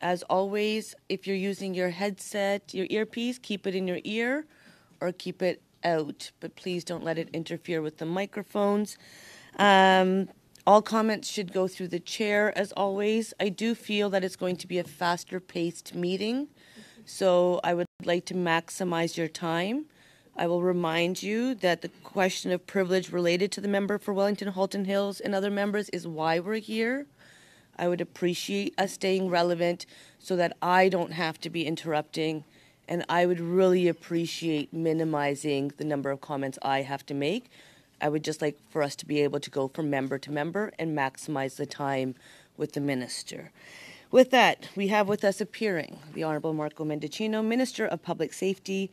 As always, if you're using your headset, your earpiece, keep it in your ear or keep it out, but please don't let it interfere with the microphones. Um, all comments should go through the chair as always. I do feel that it's going to be a faster paced meeting, so I would like to maximize your time. I will remind you that the question of privilege related to the member for Wellington, Halton Hills, and other members is why we're here. I would appreciate us staying relevant so that I don't have to be interrupting, and I would really appreciate minimizing the number of comments I have to make. I would just like for us to be able to go from member to member and maximize the time with the minister. With that, we have with us appearing the Honorable Marco Mendicino, Minister of Public Safety,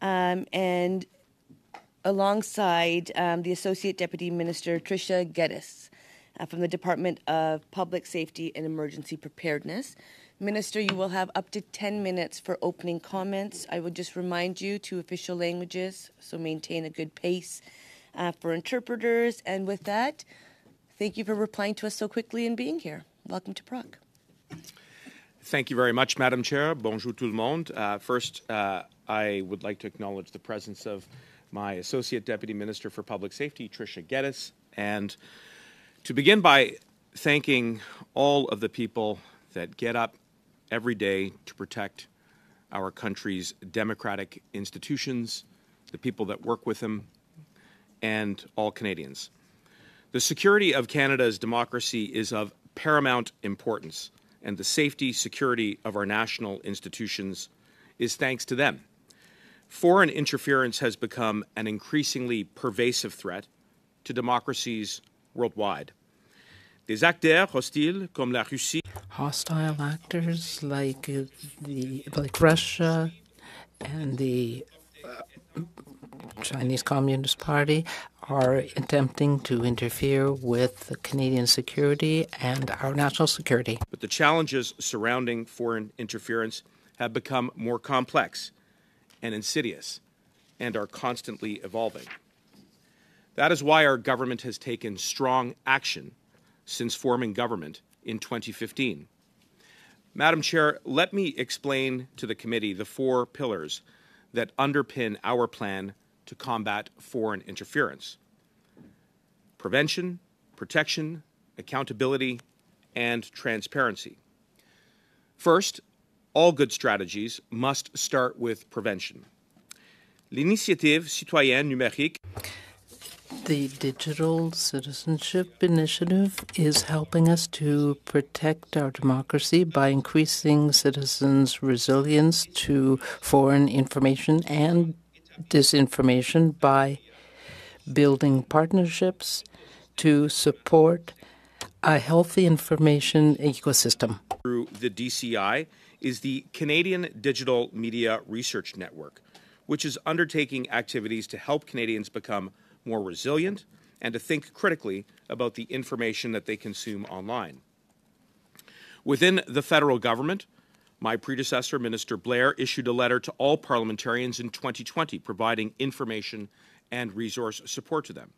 um, and alongside um, the Associate Deputy Minister Tricia Geddes uh, from the Department of Public Safety and Emergency Preparedness. Minister, you will have up to 10 minutes for opening comments. I would just remind you to official languages, so maintain a good pace uh, for interpreters. And with that, thank you for replying to us so quickly and being here. Welcome to PROC. Thank you very much, Madam Chair. Bonjour tout le monde. Uh, first, uh, I would like to acknowledge the presence of my Associate Deputy Minister for Public Safety, Tricia Geddes, and to begin by thanking all of the people that get up every day to protect our country's democratic institutions, the people that work with them, and all Canadians. The security of Canada's democracy is of paramount importance, and the safety, security of our national institutions is thanks to them. Foreign interference has become an increasingly pervasive threat to democracies worldwide. Des acteurs hostiles comme la Russie hostile actors like uh, the like Russia and the uh, Chinese Communist Party are attempting to interfere with Canadian security and our national security. But the challenges surrounding foreign interference have become more complex and insidious and are constantly evolving. That is why our government has taken strong action since forming government in 2015. Madam Chair, let me explain to the committee the four pillars that underpin our plan to combat foreign interference prevention, protection, accountability, and transparency. First, all good strategies must start with prevention. L'initiative citoyenne numérique the Digital Citizenship Initiative is helping us to protect our democracy by increasing citizens' resilience to foreign information and disinformation by building partnerships to support a healthy information ecosystem. Through the DCI is the Canadian Digital Media Research Network, which is undertaking activities to help Canadians become more resilient and to think critically about the information that they consume online. Within the federal government, my predecessor, Minister Blair, issued a letter to all parliamentarians in 2020 providing information and resource support to them.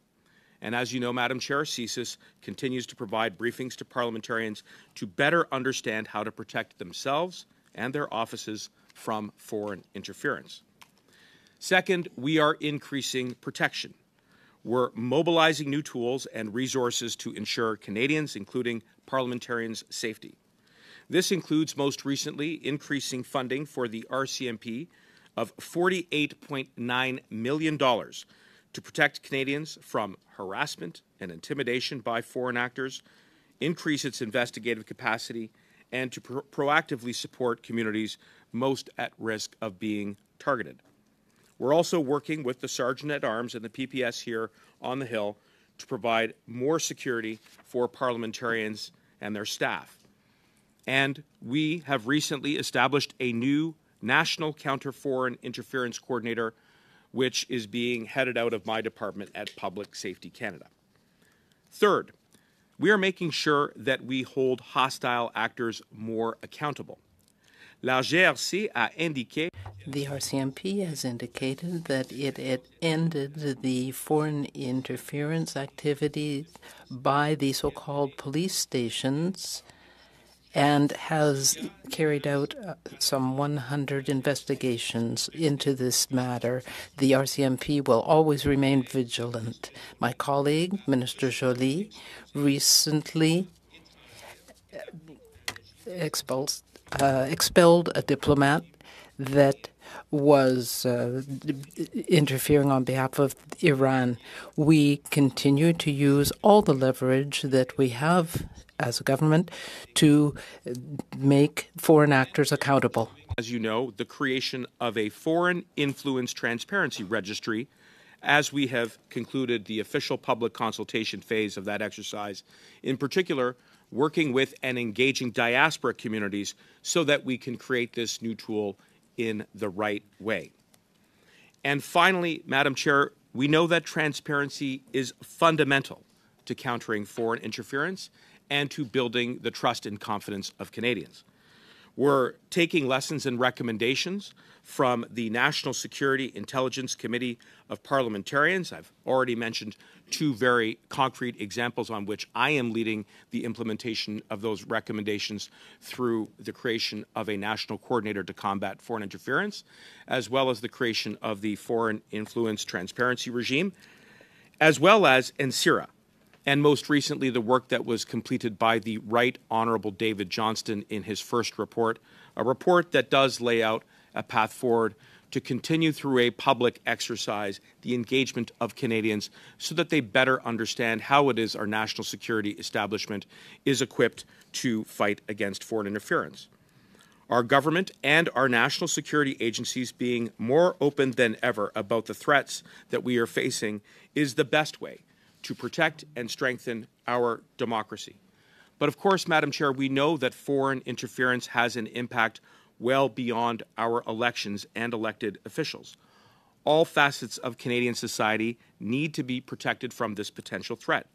And as you know, Madam Chair, CSIS continues to provide briefings to parliamentarians to better understand how to protect themselves and their offices from foreign interference. Second, we are increasing protection. We're mobilizing new tools and resources to ensure Canadians, including parliamentarians' safety. This includes most recently increasing funding for the RCMP of $48.9 million to protect Canadians from harassment and intimidation by foreign actors, increase its investigative capacity, and to pro proactively support communities most at risk of being targeted. We're also working with the Sergeant at Arms and the PPS here on the Hill to provide more security for parliamentarians and their staff. And we have recently established a new National Counter Foreign Interference Coordinator, which is being headed out of my department at Public Safety Canada. Third, we are making sure that we hold hostile actors more accountable. La GRC a indiqué the RCMP has indicated that it ended the foreign interference activities by the so called police stations and has carried out uh, some 100 investigations into this matter. The RCMP will always remain vigilant. My colleague, Minister Joly, recently uh, expelled, uh, expelled a diplomat that was uh, interfering on behalf of Iran. We continue to use all the leverage that we have as a government to make foreign actors accountable. As you know, the creation of a foreign influence transparency registry, as we have concluded the official public consultation phase of that exercise, in particular, working with and engaging diaspora communities so that we can create this new tool in the right way. And finally, Madam Chair, we know that transparency is fundamental to countering foreign interference and to building the trust and confidence of Canadians. We're taking lessons and recommendations from the National Security Intelligence Committee of Parliamentarians. I've already mentioned two very concrete examples on which I am leading the implementation of those recommendations through the creation of a national coordinator to combat foreign interference, as well as the creation of the Foreign Influence Transparency Regime, as well as NSIRA, and most recently the work that was completed by the Right Honourable David Johnston in his first report, a report that does lay out a path forward to continue through a public exercise the engagement of Canadians so that they better understand how it is our national security establishment is equipped to fight against foreign interference. Our government and our national security agencies being more open than ever about the threats that we are facing is the best way to protect and strengthen our democracy. But of course, Madam Chair, we know that foreign interference has an impact well beyond our elections and elected officials. All facets of Canadian society need to be protected from this potential threat.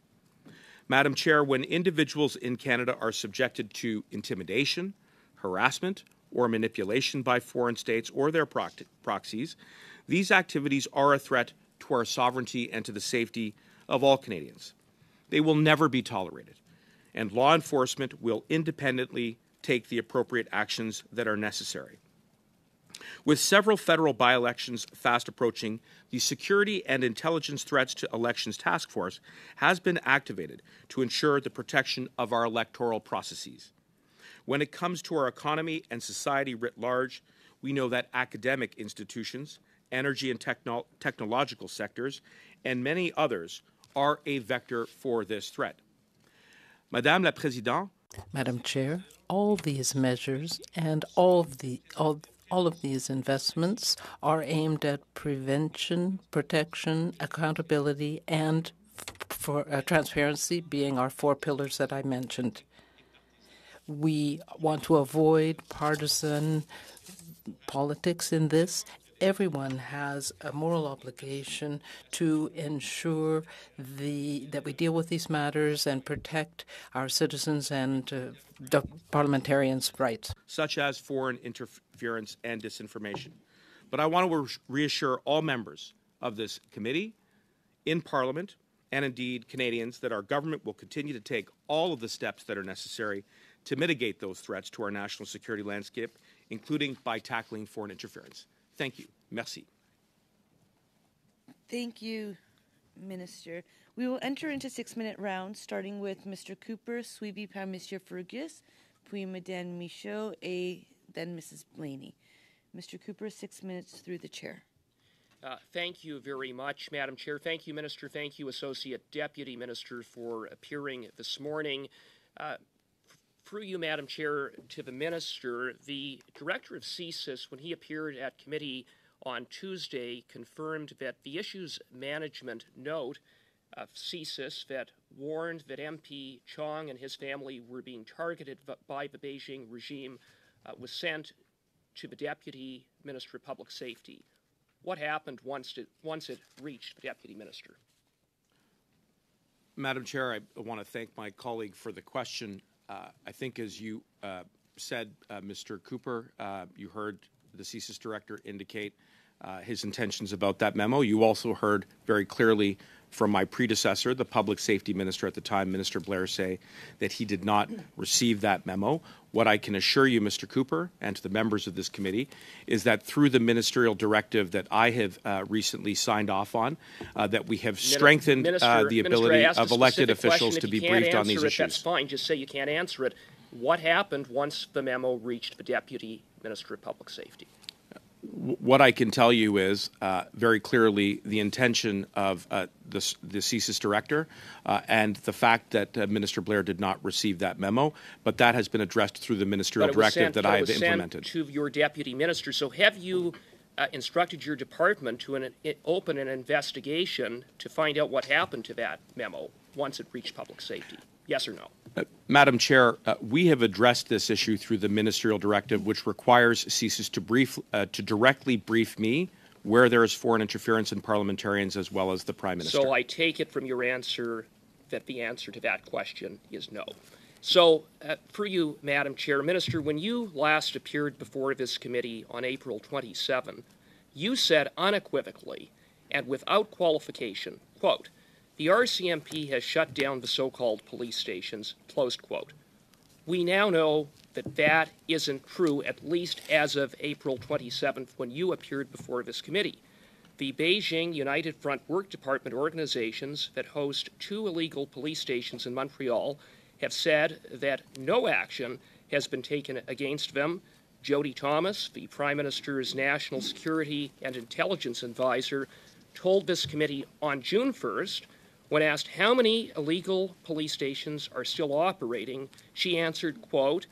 Madam Chair, when individuals in Canada are subjected to intimidation, harassment, or manipulation by foreign states or their proxies, these activities are a threat to our sovereignty and to the safety of all Canadians. They will never be tolerated, and law enforcement will independently take the appropriate actions that are necessary. With several federal by elections fast approaching, the Security and Intelligence Threats to Elections Task Force has been activated to ensure the protection of our electoral processes. When it comes to our economy and society writ large, we know that academic institutions, energy and techno- technological sectors, and many others are a vector for this threat. Madame la Présidente, Madam Chair, all these measures and all of the all, all of these investments are aimed at prevention, protection, accountability, and for uh, transparency being our four pillars that I mentioned. We want to avoid partisan politics in this everyone has a moral obligation to ensure the that we deal with these matters and protect our citizens and uh, parliamentarians' rights, such as foreign interference and disinformation. But I want to reassure all members of this committee, in Parliament, and indeed Canadians that our government will continue to take all of the steps that are necessary to mitigate those threats to our national security landscape, including by tackling foreign interference. Thank you. Merci. Thank you, Minister. We will enter into six-minute rounds, starting with Mr. Cooper, suivi par Monsieur Fergus, puis Madame Michaud, et then Mrs. Blaney. Mr. Cooper, six minutes through the chair. Uh, thank you very much, Madam Chair. Thank you, Minister. Thank you, Associate Deputy Minister, for appearing this morning. Uh, through you, Madam Chair, to the Minister, the Director of CSIS, when he appeared at committee on Tuesday, confirmed that the issues management note of CSIS that warned that MP Chong and his family were being targeted by the Beijing regime uh, was sent to the Deputy Minister of Public Safety. What happened once it, once it reached the Deputy Minister? Madam Chair, I want to thank my colleague for the question. Uh, I think, as you uh, said, uh, Mr. Cooper, you heard the CSIS director indicate his intentions about that memo. You also heard very clearly from my predecessor, the public safety minister at the time, Minister Blair, say that he did not receive that memo. What I can assure you, Mr. Cooper, and to the members of this committee, is that through the ministerial directive that I have uh, recently signed off on, uh, that we have strengthened Minister, uh, the ability I asked a of elected officials to be briefed on these it, issues. That's fine. Just say you can't answer it. What happened once the memo reached the Deputy Minister of Public Safety? What I can tell you is uh, very clearly the intention of uh, the, the CSIS director uh, and the fact that uh, Minister Blair did not receive that memo, but that has been addressed through the ministerial directive sent- that I have implemented. to your deputy minister. So have you uh, instructed your department to an, i- open an investigation to find out what happened to that memo once it reached public safety? Yes or no? Madam Chair, uh, we have addressed this issue through the ministerial directive, which requires CSIS to brief, uh, to directly brief me where there is foreign interference in parliamentarians as well as the Prime Minister. So I take it from your answer that the answer to that question is no. So, uh, for you, Madam Chair, Minister, when you last appeared before this committee on April 27, you said unequivocally and without qualification, quote, the RCMP has shut down the so-called police stations, closed quote. We now know that that isn't true, at least as of April 27th, when you appeared before this committee. The Beijing United Front Work Department organizations that host two illegal police stations in Montreal have said that no action has been taken against them. Jody Thomas, the Prime Minister's National Security and Intelligence Advisor, told this committee on June 1st when asked how many illegal police stations are still operating, she answered, quote,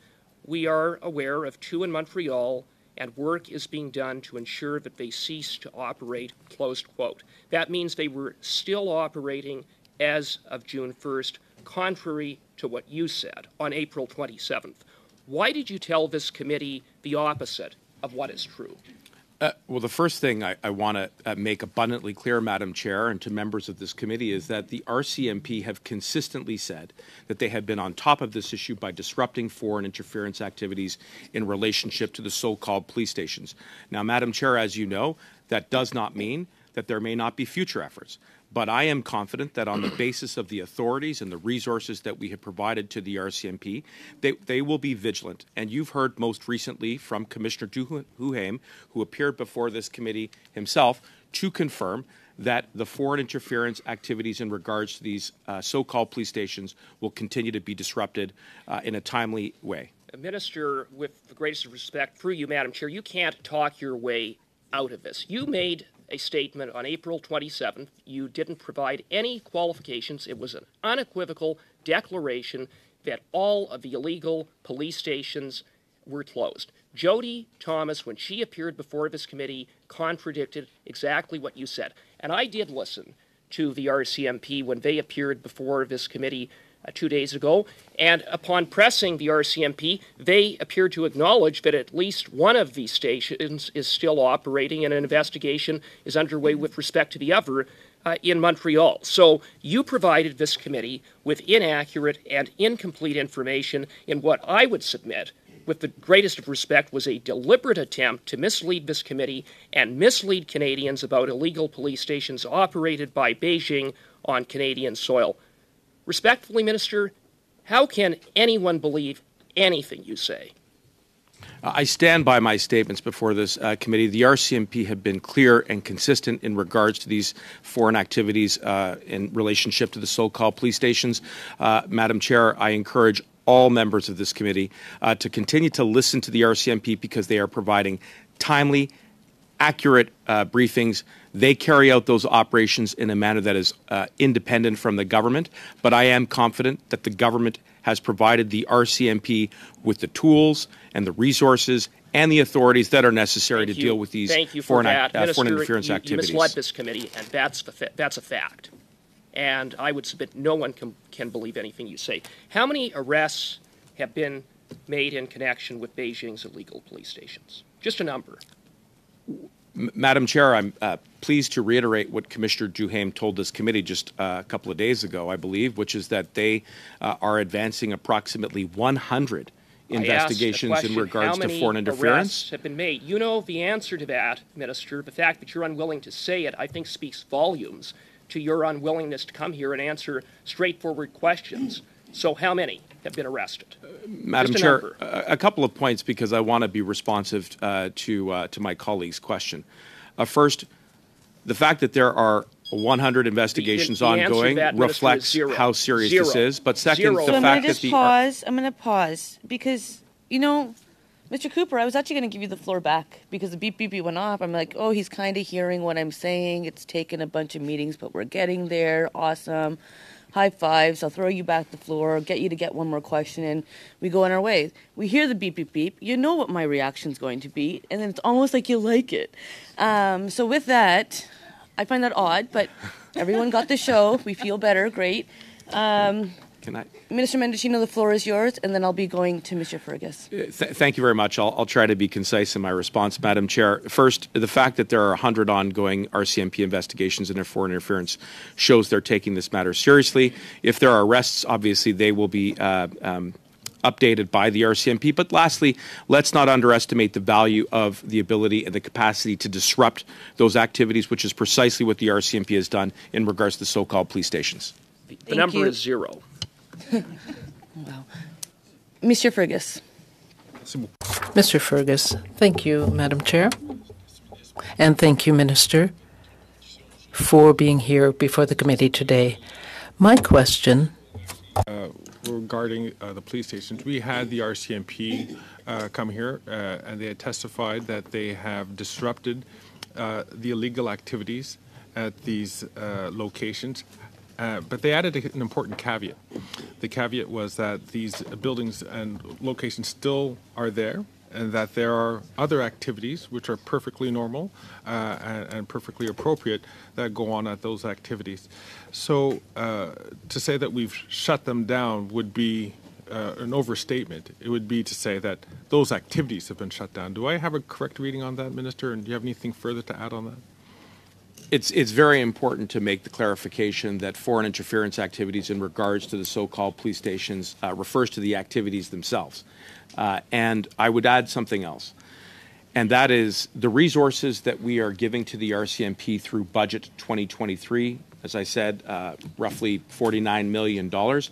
"We are aware of two in Montreal and work is being done to ensure that they cease to operate, closed quote. That means they were still operating as of June 1st, contrary to what you said on April 27th. Why did you tell this committee the opposite of what is true? Uh, well, the first thing I, I want to uh, make abundantly clear, Madam Chair, and to members of this committee, is that the RCMP have consistently said that they have been on top of this issue by disrupting foreign interference activities in relationship to the so called police stations. Now, Madam Chair, as you know, that does not mean that there may not be future efforts. But I am confident that on the basis of the authorities and the resources that we have provided to the RCMP, they, they will be vigilant. And you've heard most recently from Commissioner Duheme, who appeared before this committee himself, to confirm that the foreign interference activities in regards to these uh, so called police stations will continue to be disrupted uh, in a timely way. Minister, with the greatest respect through you, Madam Chair, you can't talk your way out of this. You made a statement on April 27th. You didn't provide any qualifications. It was an unequivocal declaration that all of the illegal police stations were closed. Jody Thomas, when she appeared before this committee, contradicted exactly what you said. And I did listen to the RCMP when they appeared before this committee uh, two days ago. And upon pressing the RCMP, they appeared to acknowledge that at least one of these stations is still operating and an investigation is underway with respect to the other uh, in Montreal. So you provided this committee with inaccurate and incomplete information in what I would submit. With the greatest of respect, was a deliberate attempt to mislead this committee and mislead Canadians about illegal police stations operated by Beijing on Canadian soil. Respectfully, Minister, how can anyone believe anything you say? I stand by my statements before this uh, committee. The RCMP have been clear and consistent in regards to these foreign activities uh, in relationship to the so called police stations. Uh, Madam Chair, I encourage all members of this committee uh, to continue to listen to the RCMP because they are providing timely, accurate uh, briefings. They carry out those operations in a manner that is uh, independent from the government, but I am confident that the government has provided the RCMP with the tools and the resources and the authorities that are necessary Thank to you. deal with these Thank you for foreign, that. uh, Minister, foreign interference you, activities. You misled this committee, and that's, the fa- that's a fact. And I would submit no one can, can believe anything you say. How many arrests have been made in connection with Beijing's illegal police stations? Just a number. M- Madam Chair, I'm uh, pleased to reiterate what Commissioner Duheme told this committee just uh, a couple of days ago, I believe, which is that they uh, are advancing approximately 100 I asked a investigations in regards to foreign interference. have been made? You know the answer to that, Minister. The fact that you're unwilling to say it, I think, speaks volumes to your unwillingness to come here and answer straightforward questions. So, how many have been arrested? Madam Chair, a, a couple of points because I want to be responsive uh, to uh, to my colleague's question. Uh, first, the fact that there are 100 investigations the answer to ongoing that, reflects zero. how serious this is. But second, Zero. the So I'm fact going to that just the pause. I'm going to pause because, you know, Mr. Cooper, I was actually going to give you the floor back because the beep beep beep went off. I'm like, oh, he's kind of hearing what I'm saying. It's taken a bunch of meetings, but we're getting there. Awesome. High fives. I'll throw you back the floor, get you to get one more question, and we go on our way. We hear the beep beep beep. You know what my reaction's going to be, and then it's almost like you like it. Um, so with that, I find that odd, but everyone got the show. We feel better. Great. Um, can I? Minister Mendicino, the floor is yours, and then I'll be going to Mr. Fergus. Th- thank you very much. I'll, I'll try to be concise in my response, Madam Chair. First, the fact that there are 100 ongoing RCMP investigations into foreign interference shows they're taking this matter seriously. If there are arrests, obviously they will be uh, um, updated by the RCMP. But lastly, let's not underestimate the value of the ability and the capacity to disrupt those activities, which is precisely what the RCMP has done in regards to the so-called police stations. The Thank number you. is zero. Mr. Fergus. Mr. Fergus, thank you, Madam Chair. And thank you, Minister, for being here before the committee today. My question regarding uh, the police stations. We had the RCMP uh, come here, uh, and they had testified that they have disrupted uh, the illegal activities at these uh, locations. Uh, but they added an important caveat. The caveat was that these buildings and locations still are there, and that there are other activities which are perfectly normal uh, and, and perfectly appropriate that go on at those activities. So uh, to say that we've shut them down would be uh, an overstatement. It would be to say that those activities have been shut down. Do I have a correct reading on that, Minister? And do you have anything further to add on that? It's, very important to make the clarification that foreign interference activities in regards to the so-called police stations uh, refers to the activities themselves. Uh, and I would add something else, and that is the resources that we are giving to the RCMP through Budget 2023, as I said, uh, roughly $49 million,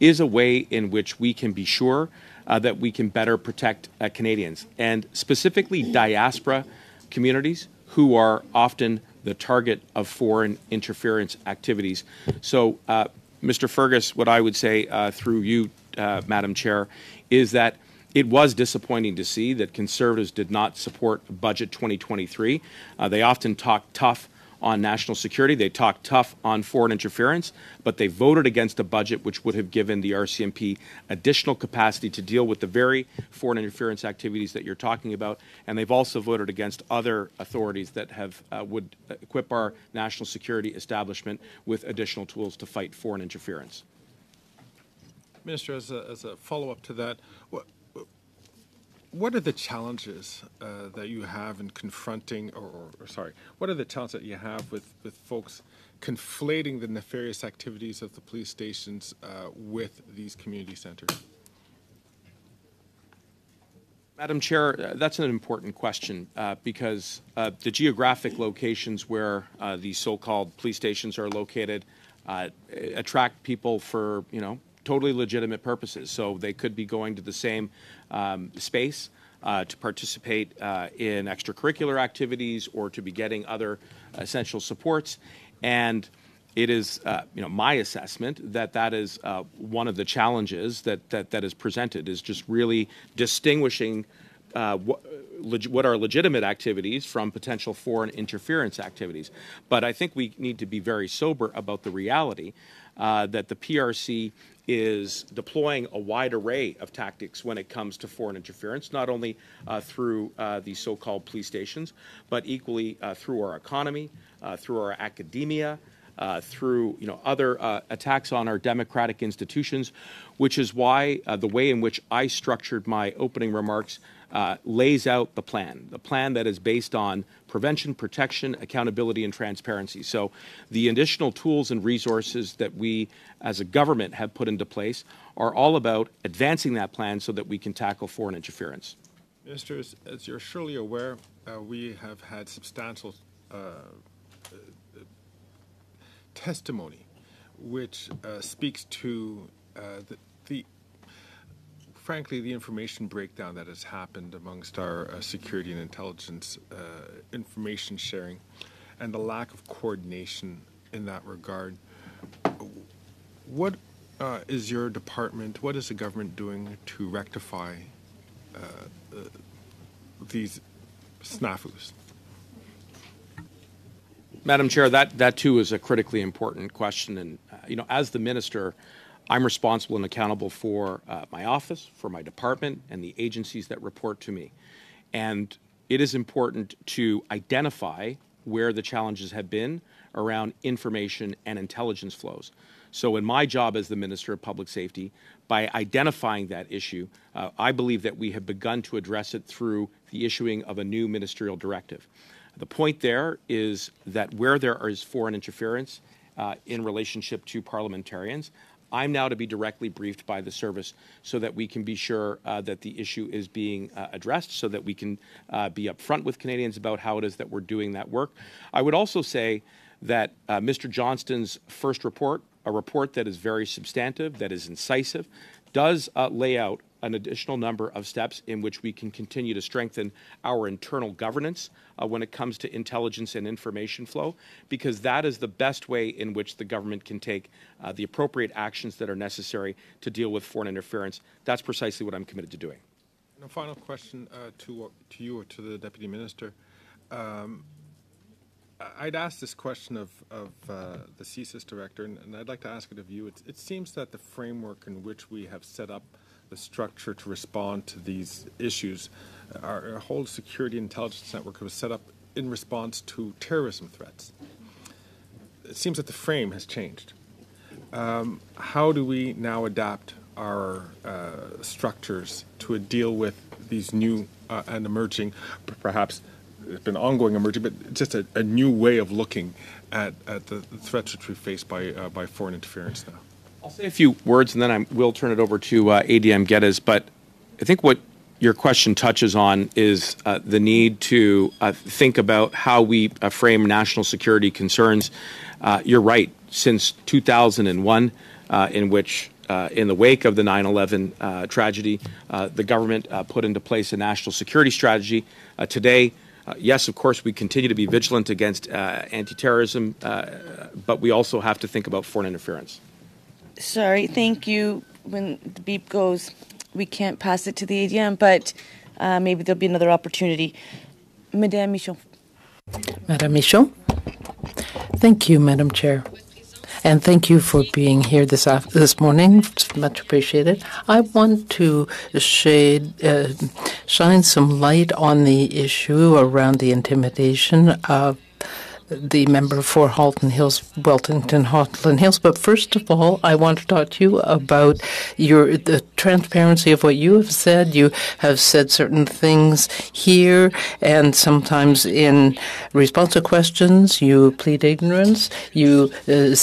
is a way in which we can be sure that we can better protect Canadians, and specifically diaspora communities who are often the target of foreign interference activities. So, uh, Mr. Fergus, what I would say uh, through you, uh, Madam Chair, is that it was disappointing to see that Conservatives did not support Budget 2023. Uh, they often talk tough on national security. They talk tough on foreign interference, but they voted against a budget which would have given the RCMP additional capacity to deal with the very foreign interference activities that you're talking about. And they've also voted against other authorities that have uh, would equip our national security establishment with additional tools to fight foreign interference. Minister, as a, as a follow up to that, what, what are the challenges uh, that you have in confronting, or, or, or, sorry, what are the challenges that you have with, with folks conflating the nefarious activities of the police stations uh, with these community centers? Madam Chair, uh, that's an important question uh, because uh, the geographic locations where uh, these so-called police stations are located attract people for, you know, totally legitimate purposes. So they could be going to the same um, space uh, to participate uh, in extracurricular activities or to be getting other essential supports. And it is, uh, you know, my assessment that that is uh, one of the challenges that, that, that is presented is just really distinguishing uh, what, what are legitimate activities from potential foreign interference activities. But I think we need to be very sober about the reality uh, that the PRC is deploying a wide array of tactics when it comes to foreign interference, not only uh, through uh, the so called police stations, but equally uh, through our economy, uh, through our academia. Uh, through you know other uh, attacks on our democratic institutions, which is why the way in which I structured my opening remarks uh, lays out the plan, the plan that is based on prevention, protection, accountability, and transparency. So, the additional tools and resources that we as a government have put into place are all about advancing that plan so that we can tackle foreign interference. Minister, as, as you're surely aware, uh, we have had substantial uh, testimony which uh, speaks to uh, the, the, frankly, the information breakdown that has happened amongst our uh, security and intelligence uh, information sharing and the lack of coordination in that regard. What uh, is your department, what is the government doing to rectify uh, these snafus? Madam Chair, that, that too is a critically important question. And, uh, you know, as the minister, I'm responsible and accountable for uh, my office, for my department, and the agencies that report to me. And it is important to identify where the challenges have been around information and intelligence flows. So, in my job as the Minister of Public Safety, by identifying that issue, uh, I believe that we have begun to address it through the issuing of a new ministerial directive. The point there is that where there is foreign interference uh, in relationship to parliamentarians, I'm now to be directly briefed by the service so that we can be sure uh, that the issue is being uh, addressed, so that we can uh, be upfront with Canadians about how it is that we're doing that work. I would also say that uh, Mr. Johnston's first report, a report that is very substantive, that is incisive, does uh, lay out an additional number of steps in which we can continue to strengthen our internal governance uh, when it comes to intelligence and information flow, because that is the best way in which the government can take uh, the appropriate actions that are necessary to deal with foreign interference. That's precisely what I'm committed to doing. And a final question uh, to, to you or to the Deputy Minister. Um, I'd ask this question of, of uh, the CSIS director, and, and, I'd like to ask it of you. It, it seems that the framework in which we have set up the structure to respond to these issues. Our, whole security intelligence network was set up in response to terrorism threats. It seems that the frame has changed. Um, how do we now adapt our uh, structures to deal with these new uh, and emerging, perhaps it's been ongoing emerging, but just a, a new way of looking at, at the threats which we face by, uh, by foreign interference now? I'll say a few words and then I will turn it over to uh, ADM Geddes. But I think what your question touches on is uh, the need to uh, think about how we uh, frame national security concerns. Uh, you're right. Since 2001, uh, in which in the wake of the 9 11 tragedy, the government put into place a national security strategy. today, yes, of course, we continue to be vigilant against anti terrorism, but we also have to think about foreign interference. Sorry, thank you. When the beep goes, we can't pass it to the ADM, but uh, maybe there'll be another opportunity. Madame Michaud. Madame Michaud. Thank you, Madam Chair. And thank you for being here this this morning. It's much appreciated. I want to shade, uh, shine some light on the issue around the intimidation of the member for Halton Hills, Wellington Halton Hills. But first of all, I want to talk to you about your the transparency of what you have said. You have said certain things here, and sometimes in response to questions, you plead ignorance. You uh,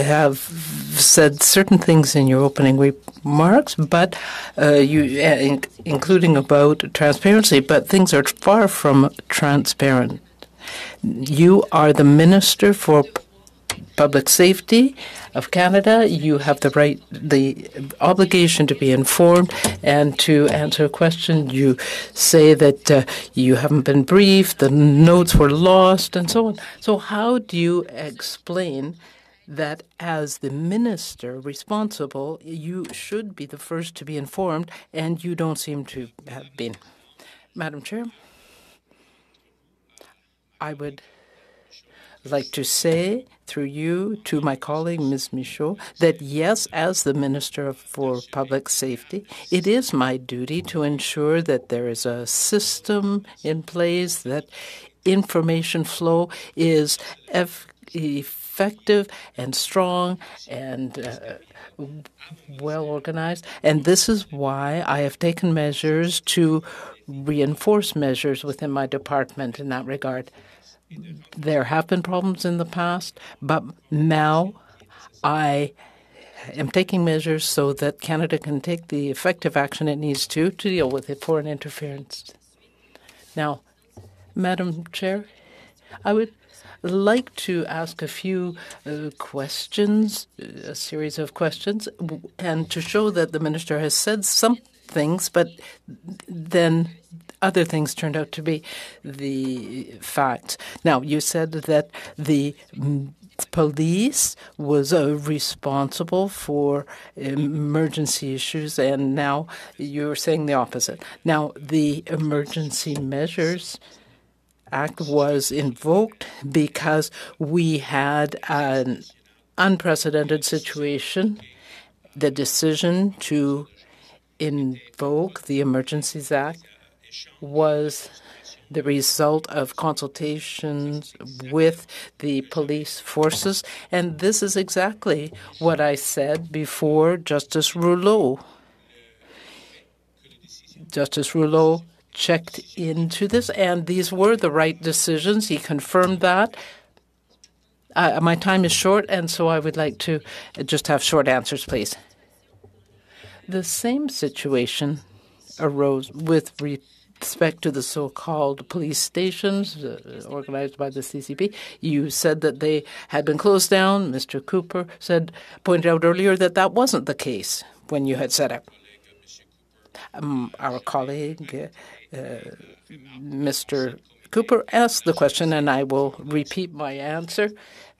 have said certain things in your opening remarks, but uh, you, uh, including about transparency, but things are far from transparent. You are the Minister for Public Safety of Canada. You have the right, the obligation to be informed and to answer a question. You say that uh, you haven't been briefed, the notes were lost, and so on. So, how do you explain? that as the minister responsible, you should be the first to be informed, and you don't seem to have been. Madam Chair? I would like to say through you to my colleague, Ms. Michaud, that yes, as the Minister for Public Safety, it is my duty to ensure that there is a system in place, that information flow is effective and strong and uh, well organized. And this is why I have taken measures to reinforce measures within my department in that regard there have been problems in the past, but now I am taking measures so that Canada can take the effective action it needs to to deal with it foreign interference. Now, Madam Chair, I would like to ask a few uh, questions, a series of questions, and to show that the minister has said some things, but then other things turned out to be the facts. Now, you said that the police was uh, responsible for emergency issues, and now you're saying the opposite. Now, the emergency measures act was invoked because we had an unprecedented situation. The decision to invoke the Emergencies Act was the result of consultations with the police forces. And this is exactly what I said before Justice Rouleau. Justice Rouleau checked into this, and these were the right decisions. He confirmed that. Uh, my time is short, and so I would like to just have short answers, please. The same situation arose with respect to the so-called police stations uh, organized by the CCP. You said that they had been closed down. Mr. Cooper said, pointed out earlier that that wasn't the case when you had set up. Um, our colleague, uh, Mr. Cooper, asked the question, and I will repeat my answer.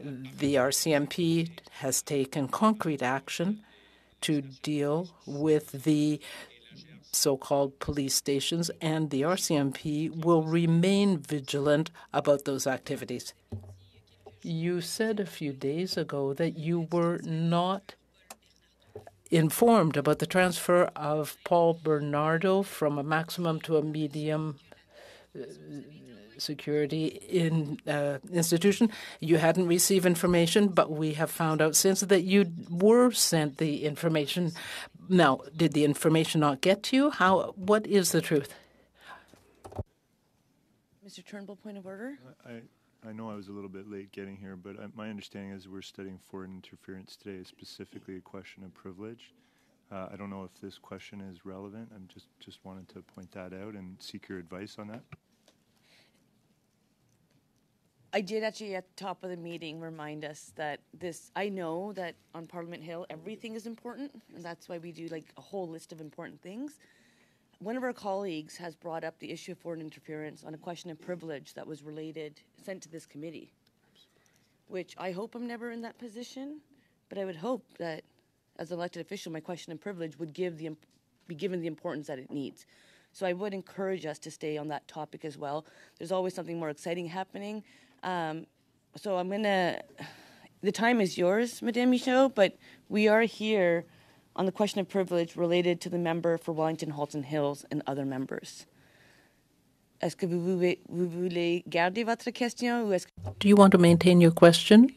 The RCMP has taken concrete action to deal with the so-called police stations, and the RCMP will remain vigilant about those activities. You said a few days ago that you were not informed about the transfer of Paul Bernardo from a maximum to a medium uh, security in uh, institution. You hadn't received information, but we have found out since that you were sent the information. Now, did the information not get to you? How? What is the truth? Mr. Turnbull, point of order. I, I know I was a little bit late getting here, but I, my understanding is we're studying foreign interference today, specifically a question of privilege. Uh, I don't know if this question is relevant. I'm just just wanted to point that out and seek your advice on that. I did actually at the top of the meeting remind us that this, I know that on Parliament Hill, everything is important, and that's why we do like a whole list of important things. One of our colleagues has brought up the issue of foreign interference on a question of privilege that was related, sent to this committee, which I hope I'm never in that position, but I would hope that as an elected official, my question of privilege would give the, be given the importance that it needs. So I would encourage us to stay on that topic as well. There's always something more exciting happening. Um, so I'm gonna. The time is yours, Madame Michaud, but we are here on the question of privilege related to the member for Wellington Halton Hills and other members. Est-ce que vous voulez, garder votre question Do you want to maintain your question,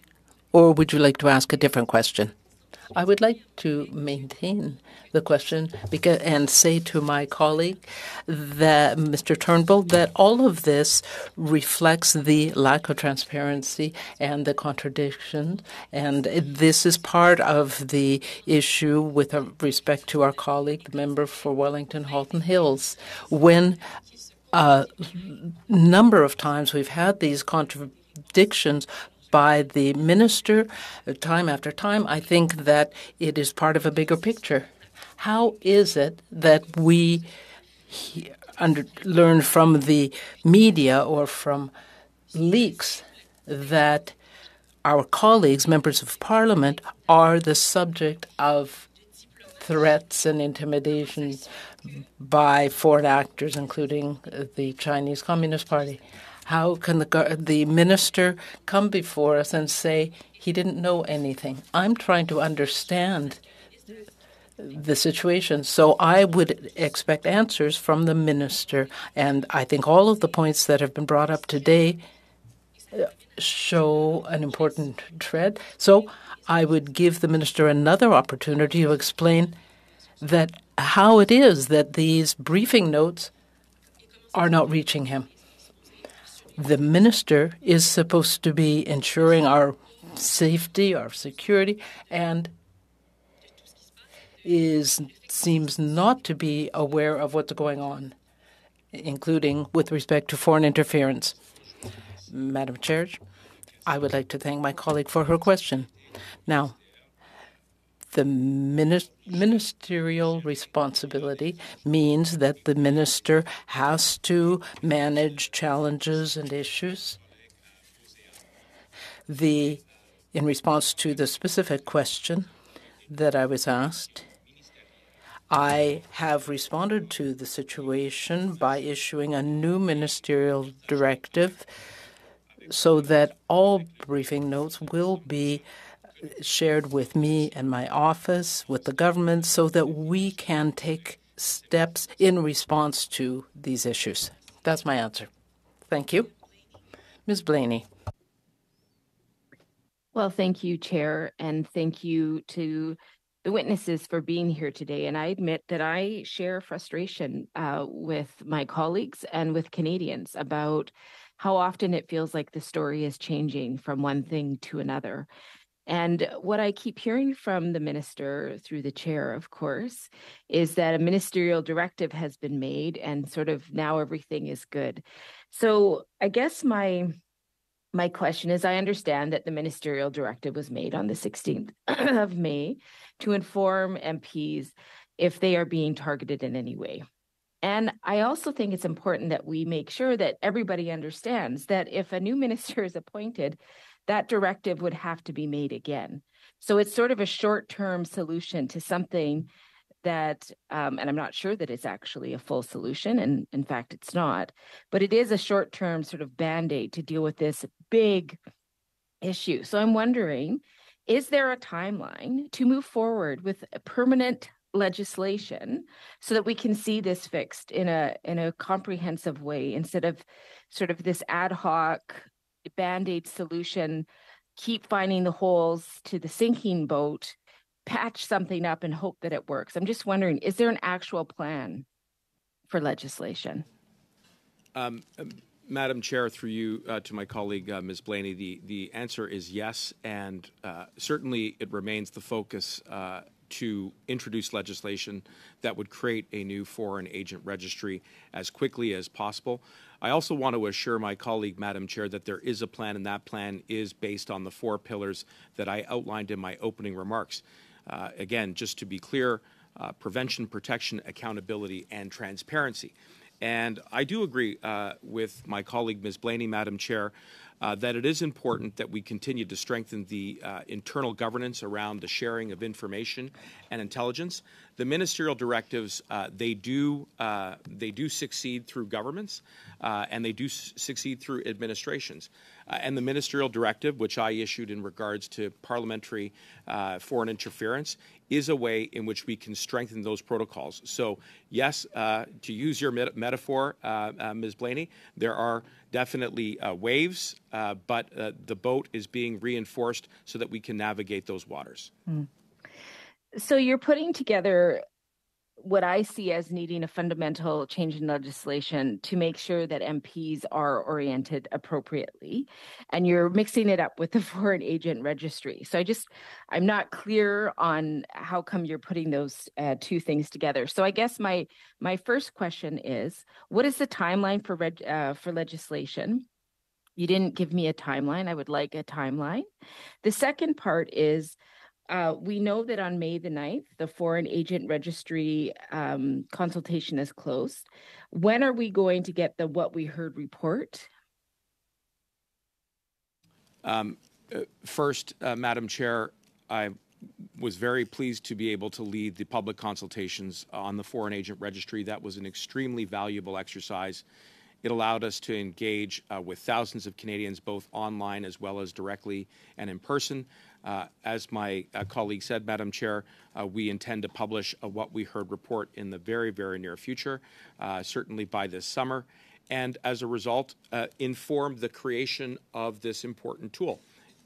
or would you like to ask a different question? I would like to maintain the question because, and say to my colleague that Mr. Turnbull that all of this reflects the lack of transparency and the contradiction, and this is part of the issue with respect to our colleague, the member for Wellington Halton Hills, when a number of times we've had these contradictions by the minister uh, time after time, I think that it is part of a bigger picture. How is it that we under, learn from the media or from leaks that our colleagues, members of parliament, are the subject of threats and intimidation by foreign actors, including the Chinese Communist Party? How can the the minister come before us and say he didn't know anything? I'm trying to understand the situation. So I would expect answers from the minister. And I think all of the points that have been brought up today uh, show an important tread. So I would give the minister another opportunity to explain that how it is that these briefing notes are not reaching him the minister is supposed to be ensuring our safety, our security, and is seems not to be aware of what's going on, including with respect to foreign interference. Madam Chair, I would like to thank my colleague for her question. Now, the ministerial responsibility means that the minister has to manage challenges and issues. The, in response to the specific question that I was asked, I have responded to the situation by issuing a new ministerial directive so that all briefing notes will be shared with me and my office, with the government, so that we can take steps in response to these issues. That's my answer. Thank you. Ms. Blaney. Well, thank you, Chair, and thank you to the witnesses for being here today. And I admit that I share frustration uh, with my colleagues and with Canadians about how often it feels like the story is changing from one thing to another. And what I keep hearing from the minister through the chair, of course, is that a ministerial directive has been made and sort of now everything is good. So I guess my my question is I understand that the ministerial directive was made on the 16th of May to inform MPs if they are being targeted in any way. And I also think it's important that we make sure that everybody understands that if a new minister is appointed, that directive would have to be made again. So it's sort of a short term solution to something that, um, and I'm not sure that it's actually a full solution, and in fact, it's not, but it is a short term sort of band aid to deal with this big issue. So I'm wondering is there a timeline to move forward with permanent legislation so that we can see this fixed in a in a comprehensive way instead of sort of this ad hoc band-aid solution keep finding the holes to the sinking boat patch something up and hope that it works i'm just wondering is there an actual plan for legislation um, um, Madam Chair, through you uh, to my colleague uh, Ms. Blaney, the, the answer is yes, and uh, certainly it remains the focus uh, to introduce legislation that would create a new foreign agent registry as quickly as possible. I also want to assure my colleague, Madam Chair, that there is a plan, and that plan is based on the four pillars that I outlined in my opening remarks. Uh, again, just to be clear, uh, prevention, protection, accountability, and transparency. And I do agree uh, with my colleague, Ms. Blaney, Madam Chair, that it is important that we continue to strengthen the uh, internal governance around the sharing of information and intelligence. The ministerial directives uh, they do uh, they do succeed through governments, uh, and they do succeed through administrations. Uh, and the ministerial directive, which I issued in regards to parliamentary foreign interference, is a way in which we can strengthen those protocols. So, yes, uh, to use your met- metaphor, uh, uh, Ms. Blaney, there are definitely uh, waves, uh, but uh, the boat is being reinforced so that we can navigate those waters. Mm. So, you're putting together what I see as needing a fundamental change in legislation to make sure that MPs are oriented appropriately. And you're mixing it up with the foreign agent registry. So I just, I'm not clear on how come you're putting those uh, two things together. So I guess my my first question is, what is the timeline for reg, uh, for legislation? You didn't give me a timeline. I would like a timeline. The second part is uh, we know that on May the 9th, the foreign agent registry um, consultation is closed. When are we going to get the What We Heard report? Um, uh, first, uh, Madam Chair, I was very pleased to be able to lead the public consultations on the foreign agent registry. That was an extremely valuable exercise. It allowed us to engage uh, with thousands of Canadians, both online as well as directly and in person. Uh, as my uh, colleague said, Madam Chair, uh, we intend to publish a What We Heard report in the very, very near future, certainly by this summer, and as a result, inform the creation of this important tool.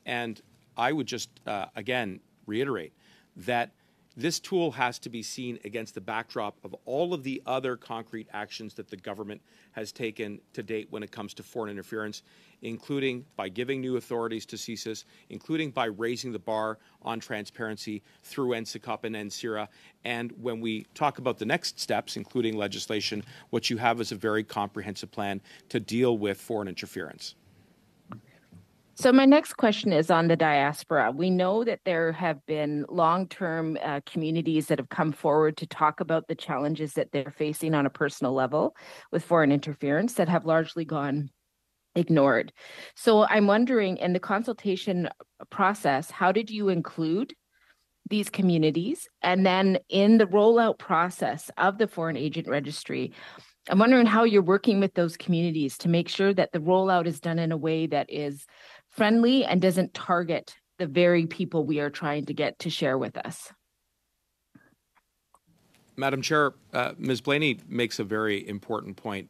And I would just, again, reiterate that this tool has to be seen against the backdrop of all of the other concrete actions that the government has taken to date when it comes to foreign interference, including by giving new authorities to CSIS, including by raising the bar on transparency through NSICOP and NSIRA. And when we talk about the next steps, including legislation, what you have is a very comprehensive plan to deal with foreign interference. So, my next question is on the diaspora. We know that there have been long term uh, communities that have come forward to talk about the challenges that they're facing on a personal level with foreign interference that have largely gone ignored. So, I'm wondering in the consultation process, how did you include these communities? And then in the rollout process of the foreign agent registry, I'm wondering how you're working with those communities to make sure that the rollout is done in a way that is friendly and doesn't target the very people we are trying to get to share with us. Madam Chair, uh, Ms. Blaney makes a very important point.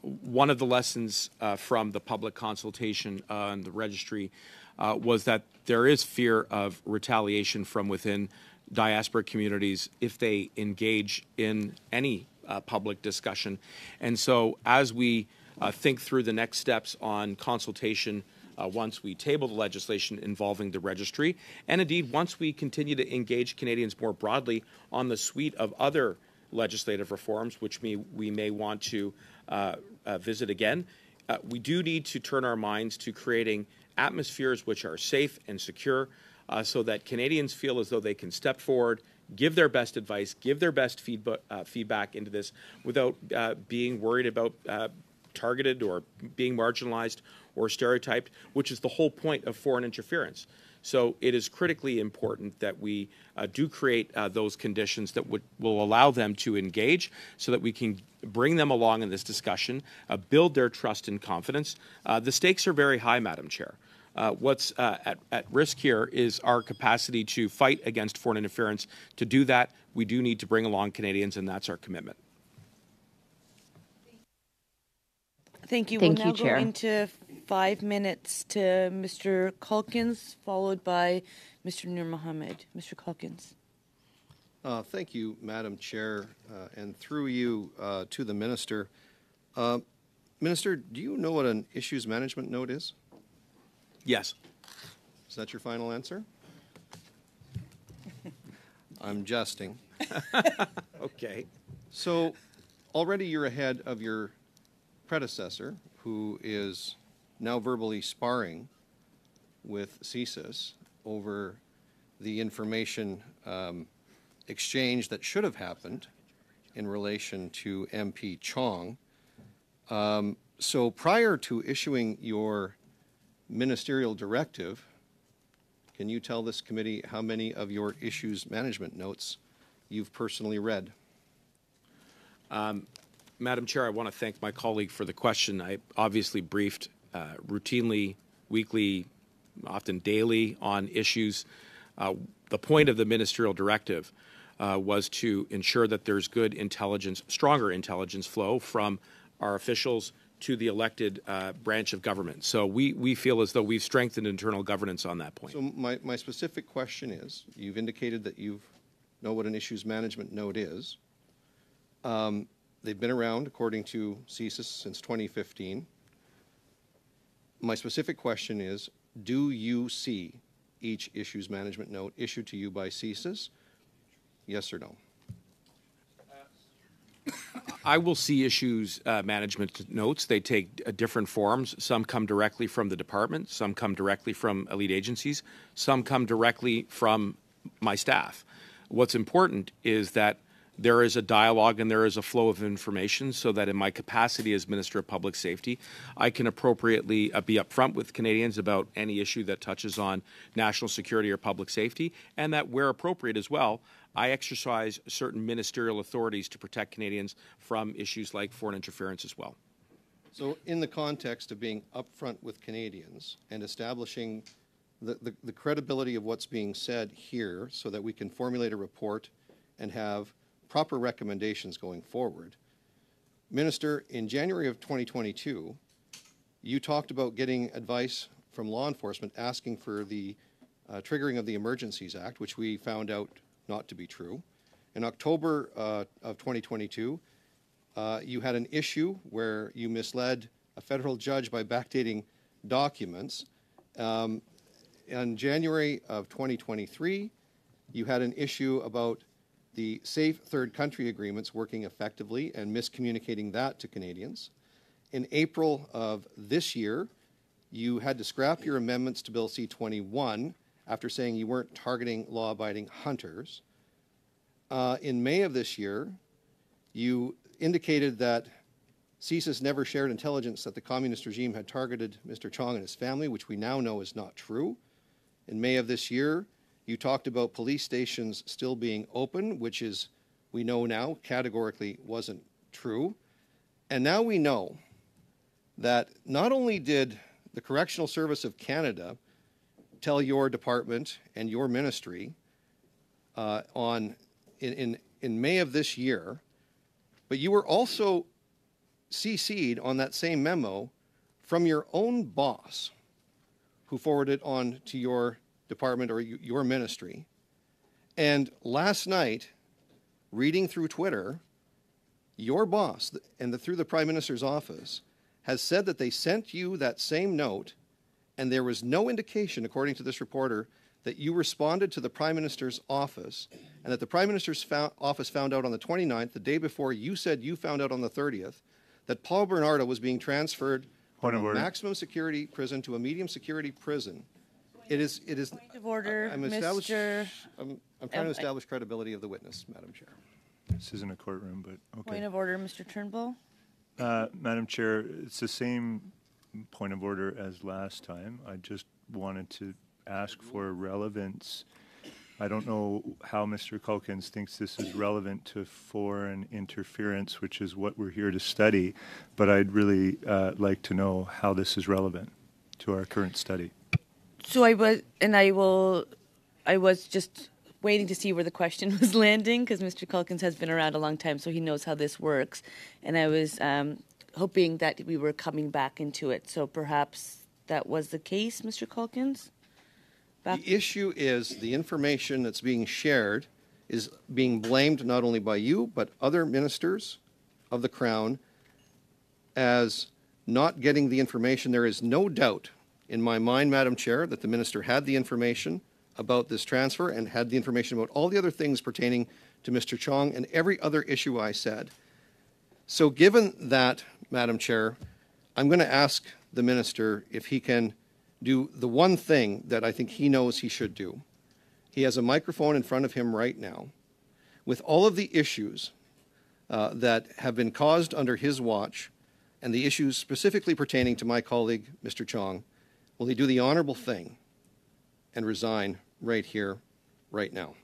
One of the lessons uh, from the public consultation on the registry uh, was that there is fear of retaliation from within diaspora communities if they engage in any uh, public discussion. And so, as we uh, think through the next steps on consultation uh, once we table the legislation involving the registry, and indeed once we continue to engage Canadians more broadly on the suite of other legislative reforms, which we, we may want to uh, uh, visit again, uh, we do need to turn our minds to creating atmospheres which are safe and secure uh, so that Canadians feel as though they can step forward, give their best advice, give their best feedback, uh, feedback into this without being worried about targeted or being marginalized or stereotyped, which is the whole point of foreign interference. So it is critically important that we uh, do create uh, those conditions that would, will allow them to engage so that we can bring them along in this discussion, uh, build their trust and confidence. Uh, the stakes are very high, Madam Chair. Uh, what's uh, at, at risk here is our capacity to fight against foreign interference. To do that, we do need to bring along Canadians, and that's our commitment. Thank you. Thank we'll you, now Chair. go into five minutes to Mr. Calkins, followed by Mr. Noormohamed. Mr. Calkins. Uh, thank you, Madam Chair, uh, and through you uh, to the Minister. Uh, Minister, do you know what an issues management note is? Yes. Is that your final answer? I'm jesting. Okay. So already you're ahead of your predecessor, who is now verbally sparring with CSIS over the information um, exchange that should have happened in relation to MP Chong. Um, so prior to issuing your ministerial directive, can you tell this committee how many of your issues management notes you've personally read? Madam Chair, I want to thank my colleague for the question. I obviously briefed uh, routinely, weekly, often daily on issues. Uh, the point of the ministerial directive uh, was to ensure that there's good intelligence, stronger intelligence flow from our officials to the elected uh, branch of government. So we, we feel as though we've strengthened internal governance on that point. So my, my specific question is, you've indicated that you know what an issues management note is. Um, they've been around, according to CSIS, since 2015. My specific question is, do you see each issues management note issued to you by CSIS? Yes or no? I will see issues uh, management notes. They take uh, different forms. Some come directly from the department, some come directly from elite agencies, some come directly from my staff. What's important is that there is a dialogue and there is a flow of information so that in my capacity as Minister of Public Safety, I can appropriately uh, be upfront with Canadians about any issue that touches on national security or public safety, and that where appropriate as well, I exercise certain ministerial authorities to protect Canadians from issues like foreign interference as well. So in the context of being upfront with Canadians and establishing the, the, the credibility of what's being said here so that we can formulate a report and have proper recommendations going forward. Minister, in January of 2022, you talked about getting advice from law enforcement asking for the uh, triggering of the Emergencies Act, which we found out not to be true. In October uh, of 2022, uh, you had an issue where you misled a federal judge by backdating documents. Um, in January of 2023, you had an issue about the safe third country agreements working effectively and miscommunicating that to Canadians. In April of this year, you had to scrap your amendments to Bill C 21 after saying you weren't targeting law abiding hunters. Uh, in May of this year, you indicated that CSIS never shared intelligence that the communist regime had targeted Mr. Chong and his family, which we now know is not true. In May of this year, you talked about police stations still being open, which is, we know now, categorically wasn't true. And now we know that not only did the Correctional Service of Canada tell your department and your ministry uh, on in, in, in May of this year, but you were also CC'd on that same memo from your own boss who forwarded on to your department or your ministry. And last night, reading through Twitter, your boss and the, through the prime minister's office has said that they sent you that same note and there was no indication according to this reporter that you responded to the prime minister's office and that the prime minister's fou- office found out on the 29th the day before you said you found out on the 30th that paul bernardo was being transferred Point from a maximum security prison to a medium security prison it is it is Point of order, I'm, establish- Mr. I'm, I'm trying Um, to I- establish credibility of the witness madam chair This isn't a courtroom, but okay. Point of order, Mr. Turnbull. Uh, Madam Chair, it's the same point of order as last time. I just wanted to ask for relevance. I don't know how Mr. Calkins thinks this is relevant to foreign interference, which is what we're here to study, but I'd really uh, like to know how this is relevant to our current study. So I was, and I will, I was just waiting to see where the question was landing because Mr. Calkins has been around a long time, so he knows how this works. And I was um, hoping that we were coming back into it. So perhaps that was the case, Mr. Calkins. Back- The issue is the information that's being shared is being blamed not only by you, but other ministers of the Crown as not getting the information. There is no doubt in my mind, Madam Chair, that the minister had the information about this transfer and had the information about all the other things pertaining to Mr. Chong and every other issue I said. So, given that, Madam Chair, I'm going to ask the minister if he can do the one thing that I think he knows he should do. He has a microphone in front of him right now with all of the issues uh, that have been caused under his watch and the issues specifically pertaining to my colleague, Mr. Chong. Will he do the honorable thing and resign right here, right now?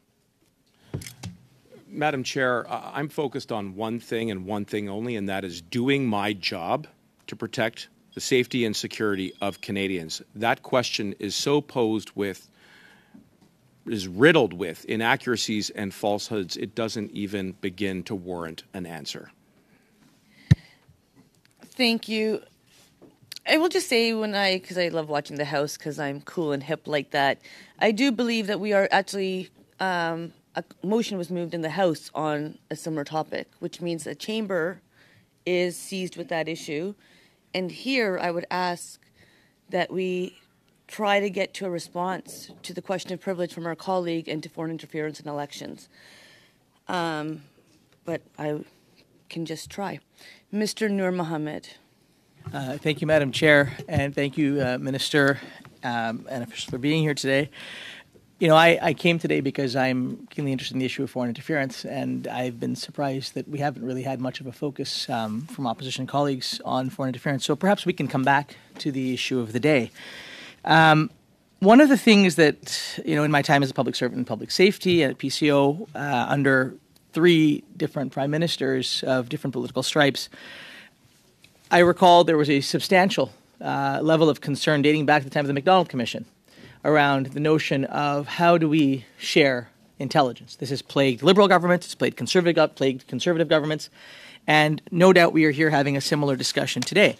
Madam Chair, I- I'm focused on one thing and one thing only, and that is doing my job to protect the safety and security of Canadians. That question is so posed with, is riddled with inaccuracies and falsehoods, it doesn't even begin to warrant an answer. Thank you. I will just say when I, because I love watching The House because I'm cool and hip like that. I do believe that we are actually um, a motion was moved in the House on a similar topic, which means the chamber is seized with that issue. And here, I would ask that we try to get to a response to the question of privilege from our colleague and to foreign interference in elections. Um, but I can just try. Mr. Noormohamed. Uh, thank you, Madam Chair, and thank you, uh, Minister um, and officials, for being here today. You know, I, I came today because I'm keenly interested in the issue of foreign interference, and I've been surprised that we haven't really had much of a focus um, from opposition colleagues on foreign interference. So perhaps we can come back to the issue of the day. Um, one of the things that, you know, in my time as a public servant in public safety at PCO, uh, under three different prime ministers of different political stripes, I recall there was a substantial uh, level of concern dating back to the time of the McDonald Commission around the notion of how do we share intelligence. This has plagued liberal governments, it's plagued conservative, plagued conservative governments, and no doubt we are here having a similar discussion today.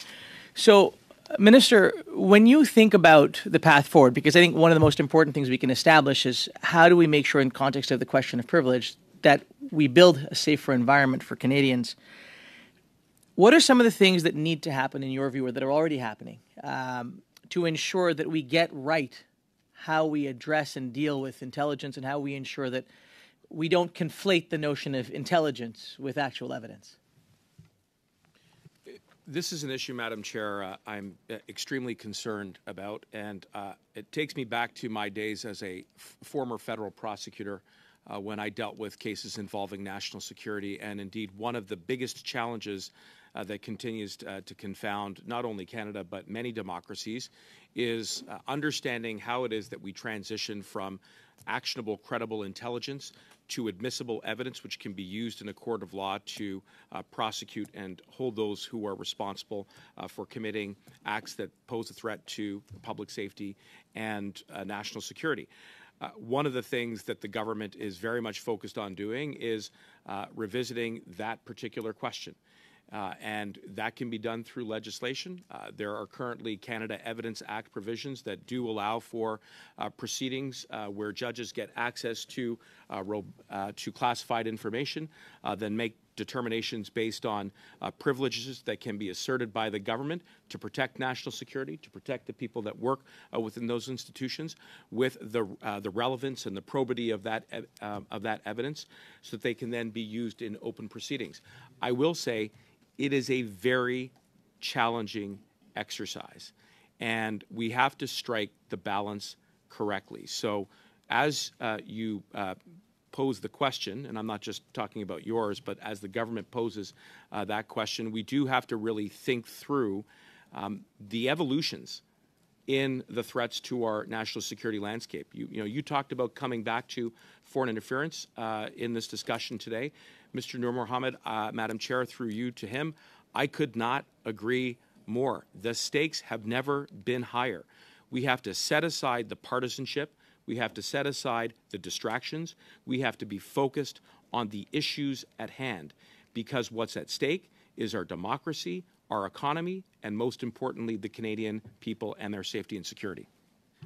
So, Minister, when you think about the path forward, because I think one of the most important things we can establish is how do we make sure, in context of the question of privilege, that we build a safer environment for Canadians. What are some of the things that need to happen in your view, or that are already happening, um, to ensure that we get right how we address and deal with intelligence, and how we ensure that we don't conflate the notion of intelligence with actual evidence? this is an issue, Madam Chair, uh, I'm uh, extremely concerned about, and uh, it takes me back to my days as a former federal prosecutor uh, when I dealt with cases involving national security. And indeed, one of the biggest challenges uh, that continues uh, to confound not only Canada but many democracies is understanding how it is that we transition from actionable, credible intelligence to admissible evidence which can be used in a court of law to uh, prosecute and hold those who are responsible uh, for committing acts that pose a threat to public safety and uh, national security. Uh, one of the things that the government is very much focused on doing is uh, revisiting that particular question. Uh, and that can be done through legislation. Uh, there are currently Canada Evidence Act provisions that do allow for uh, proceedings uh, where judges get access to Uh, uh, to classified information, uh, then make determinations based on privileges that can be asserted by the government to protect national security, to protect the people that work within those institutions, with the the relevance and the probity of that of that evidence, so that they can then be used in open proceedings. I will say it is a very challenging exercise. And we have to strike the balance correctly. So, as uh, you uh, pose the question, and I'm not just talking about yours, but as the government poses uh, that question, we do have to really think through um, the evolutions in the threats to our national security landscape. You, you know, you talked about coming back to foreign interference uh, in this discussion today. Mr. Noormohamed, uh, Madam Chair, through you to him, I could not agree more. The stakes have never been higher. We have to set aside the partisanship. We have to set aside the distractions. We have to be focused on the issues at hand because what's at stake is our democracy, our economy, and most importantly, the Canadian people and their safety and security.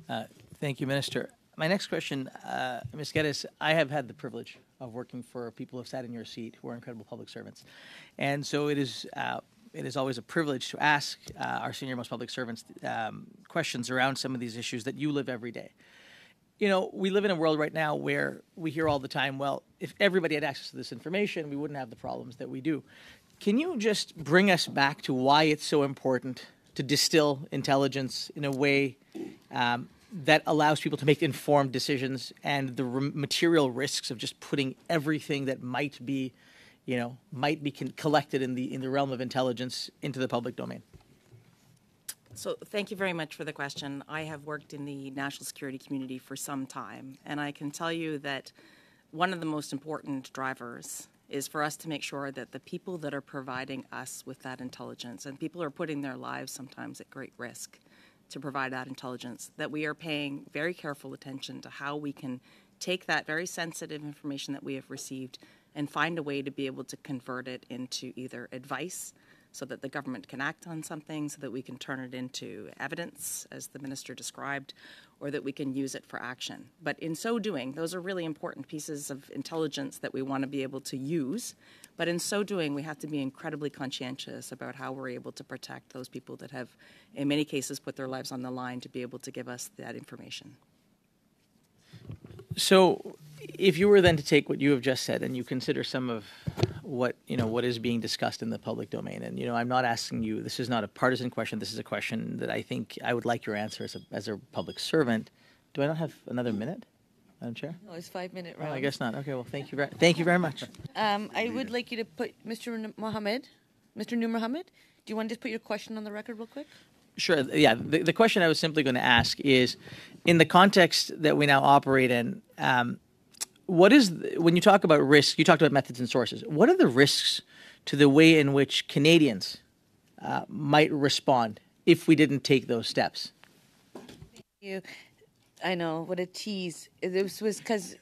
Uh, thank you, Minister. My next question, uh, Ms. Geddes, I have had the privilege of working for people who have sat in your seat who are incredible public servants. And so it is. Uh, it is always a privilege to ask uh, our senior most public servants um, questions around some of these issues that you live every day. You know, we live in a world right now where we hear all the time, well, if everybody had access to this information, we wouldn't have the problems that we do. Can you just bring us back to why it's so important to distill intelligence in a way um, that allows people to make informed decisions and the re- material risks of just putting everything that might be, you know, might be con- collected in the in the realm of intelligence into the public domain? So, thank you very much for the question. I have worked in the national security community for some time, and I can tell you that one of the most important drivers is for us to make sure that the people that are providing us with that intelligence, and people are putting their lives sometimes at great risk to provide that intelligence, that we are paying very careful attention to how we can take that very sensitive information that we have received and find a way to be able to convert it into either advice so that the government can act on something, so that we can turn it into evidence, as the minister described, or that we can use it for action. But in so doing, those are really important pieces of intelligence that we want to be able to use. But in so doing, we have to be incredibly conscientious about how we're able to protect those people that have, in many cases, put their lives on the line to be able to give us that information. So, if you were then to take what you have just said and you consider some of what you know what is being discussed in the public domain, and you know I'm not asking you. This is not a partisan question. This is a question that I think I would like your answer as a as a public servant. Do I not have another minute, Madam Chair? No, it's five minute Oh, round. I guess not. Okay. Well, thank you. Very, thank you very much. Um, I would like you to put Mr. Mohammed, Mr. Noormohamed. Do you want to just put your question on the record real quick? Sure. Yeah. The, the question I was simply going to ask is, in the context that we now operate in, um, what is when you talk about risk? You talked about methods and sources. What are the risks to the way in which Canadians uh, might respond if we didn't take those steps? Thank You, I know what a tease. This was because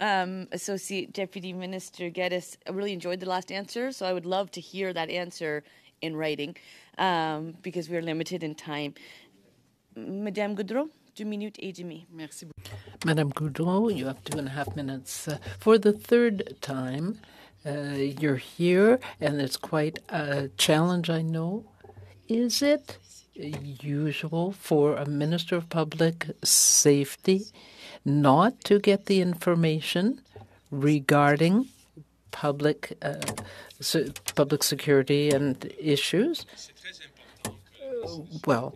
um, Associate Deputy Minister Geddes really enjoyed the last answer, so I would love to hear that answer in writing um, because we're limited in time. Madame Gaudreau, deux minutes et demie. Merci Madame Gaudreau, you have two and a half minutes. Uh, for the third time, uh, you're here, and it's quite a challenge, I know. Is it usual for a Minister of Public Safety not to get the information regarding public uh, se- public security and issues. Well,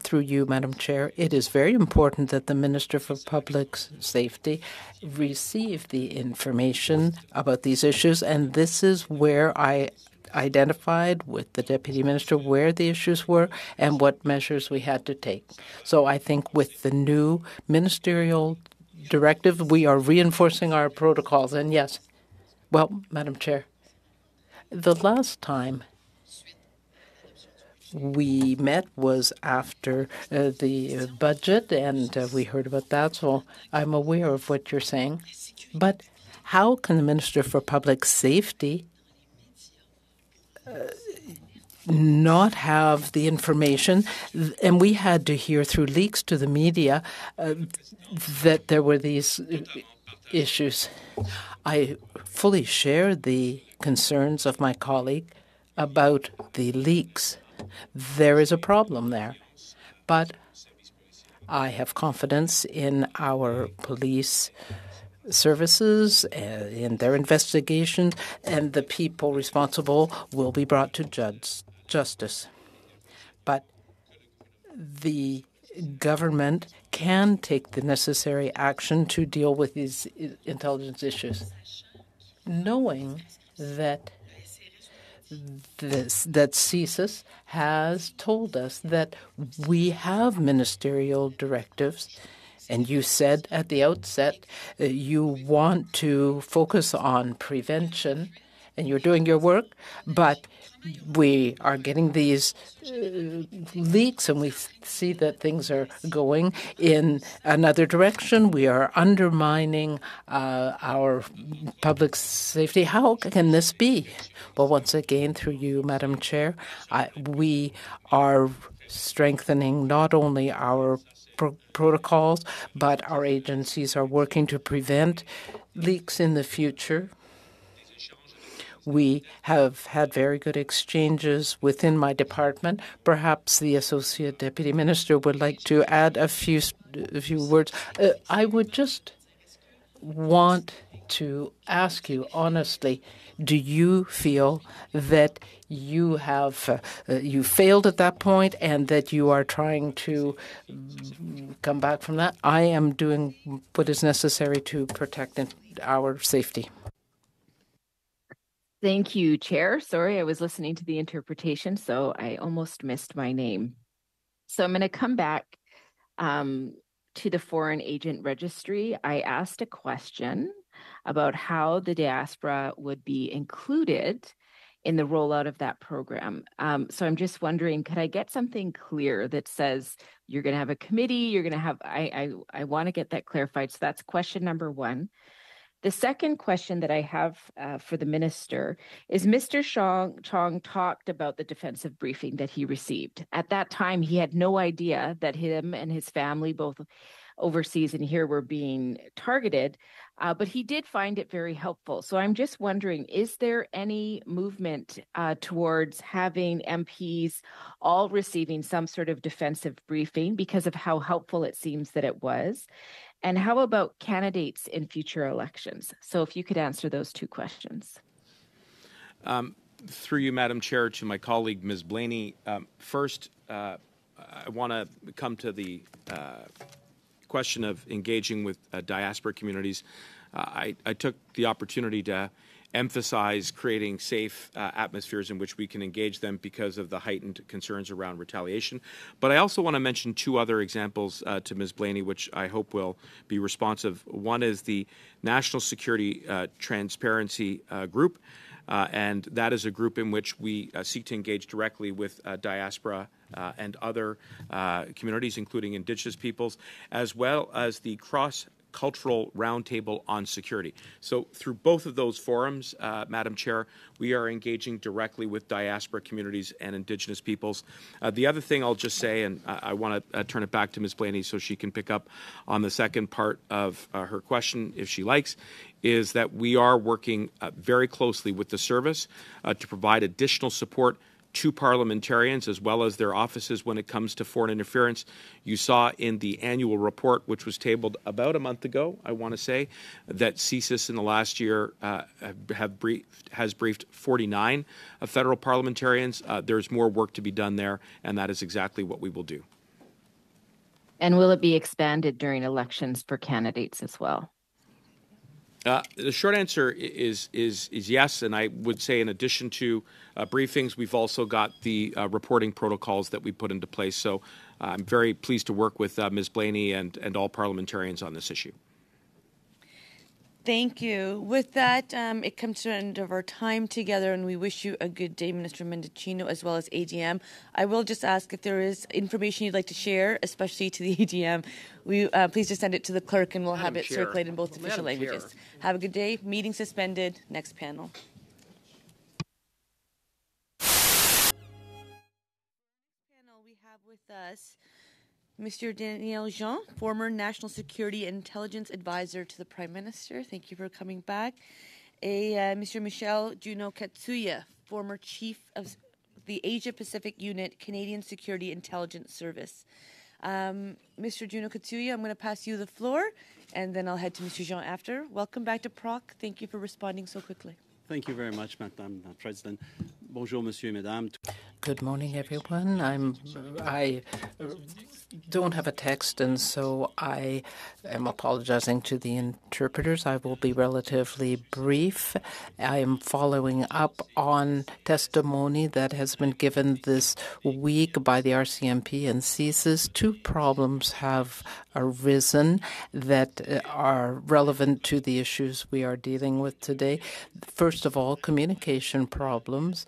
through you, Madam Chair, it is very important that the Minister for Public Safety receive the information about these issues, and this is where I identified with the Deputy Minister where the issues were and what measures we had to take. So I think with the new ministerial directive, we are reinforcing our protocols. And yes, well, Madam Chair, the last time we met was after uh, the budget, and uh, we heard about that. So I'm aware of what you're saying. But how can the Minister for Public Safety uh, not have the information? And we had to hear through leaks to the media uh, that there were these uh, issues. I fully share the concerns of my colleague about the leaks there is a problem there. But I have confidence in our police services, uh, in their investigations, and the people responsible will be brought to judge, justice. But the government can take the necessary action to deal with these intelligence issues, knowing that this, that CSIS has told us that we have ministerial directives. And you said at the outset uh, you want to focus on prevention and you're doing your work, but we are getting these uh, leaks and we see that things are going in another direction. We are undermining uh, our public safety. How can this be? Well, once again, through you, Madam Chair, I, we are strengthening not only our pro protocols, but our agencies are working to prevent leaks in the future. We have had very good exchanges within my department. Perhaps the Associate Deputy Minister would like to add a few a few words. Uh, I would just want to ask you honestly, do you feel that you have uh, you failed at that point and that you are trying to come back from that? I am doing what is necessary to protect our safety. Thank you, Chair. Sorry, I was listening to the interpretation, so I almost missed my name. So I'm going to come back um, to the Foreign Agent Registry. I asked a question about how the diaspora would be included in the rollout of that program. Um, so I'm just wondering, could I get something clear that says you're going to have a committee? You're going to have. I I, I want to get that clarified. So that's question number one. The second question that I have uh, for the minister is Mr. Chong, Chong talked about the defensive briefing that he received. At that time, he had no idea that him and his family, both overseas and here, were being targeted, uh, but he did find it very helpful. So I'm just wondering is there any movement uh, towards having MPs all receiving some sort of defensive briefing because of how helpful it seems that it was? And how about candidates in future elections? So if you could answer those two questions. Um, through you, Madam Chair, to my colleague, Ms. Blaney. Um, first, uh, I want to come to the uh, question of engaging with uh, diaspora communities. Uh, I, I, took the opportunity to emphasize creating safe uh, atmospheres in which we can engage them because of the heightened concerns around retaliation. But I also want to mention two other examples uh, to Ms. Blaney, which I hope will be responsive. One is the National Security uh, Transparency uh, Group. Uh, and that is a group in which we uh, seek to engage directly with diaspora and other communities, including Indigenous peoples, as well as the cross cultural roundtable on security. So through both of those forums, uh, Madam Chair, we are engaging directly with diaspora communities and Indigenous peoples. Uh, the other thing I'll just say, and I, I want to uh, turn it back to Ms. Blaney so she can pick up on the second part of uh, her question, if she likes, is that we are working uh, very closely with the service uh, to provide additional support to parliamentarians as well as their offices when it comes to foreign interference. You saw in the annual report, which was tabled about a month ago, I want to say, that CSIS in the last year uh, have briefed, has briefed 49 of federal parliamentarians. Uh, there's more work to be done there, and that is exactly what we will do. And will it be expanded during elections for candidates as well? Uh, the short answer is is is yes, and I would say in addition to uh, briefings, we've also got the uh, reporting protocols that we put into place. So uh, I'm very pleased to work with uh, Ms. Blaney and and all parliamentarians on this issue. Thank you. With that, um, it comes to the end of our time together, and we wish you a good day, Minister Mendicino, as well as ADM. I will just ask if there is information you'd like to share, especially to the ADM. We uh, please just send it to the clerk, and we'll Madam have it Chair. circulated in both official Madam Chair. languages. Have a good day. Meeting suspended. Next. Panel us Mr. Daniel Jean, former National Security Intelligence Advisor to the Prime Minister. Thank you for coming back. A uh, Mr. Michel Juneau-Katsuya, former Chief of the Asia Pacific Unit, Canadian Security Intelligence Service. Um, Mr. Juneau-Katsuya, I'm going to pass you the floor, and then I'll head to Mr. Jean after. Welcome back to PROC. Thank you for responding so quickly. Thank you very much, Madam President. Bonjour, Monsieur et Mesdames. Good morning, everyone. I'm I don't have a text, and so I am apologizing to the interpreters. I will be relatively brief. I am following up on testimony that has been given this week by the RCMP and CSIS. Two problems have arisen that uh, are relevant to the issues we are dealing with today. First of all, communication problems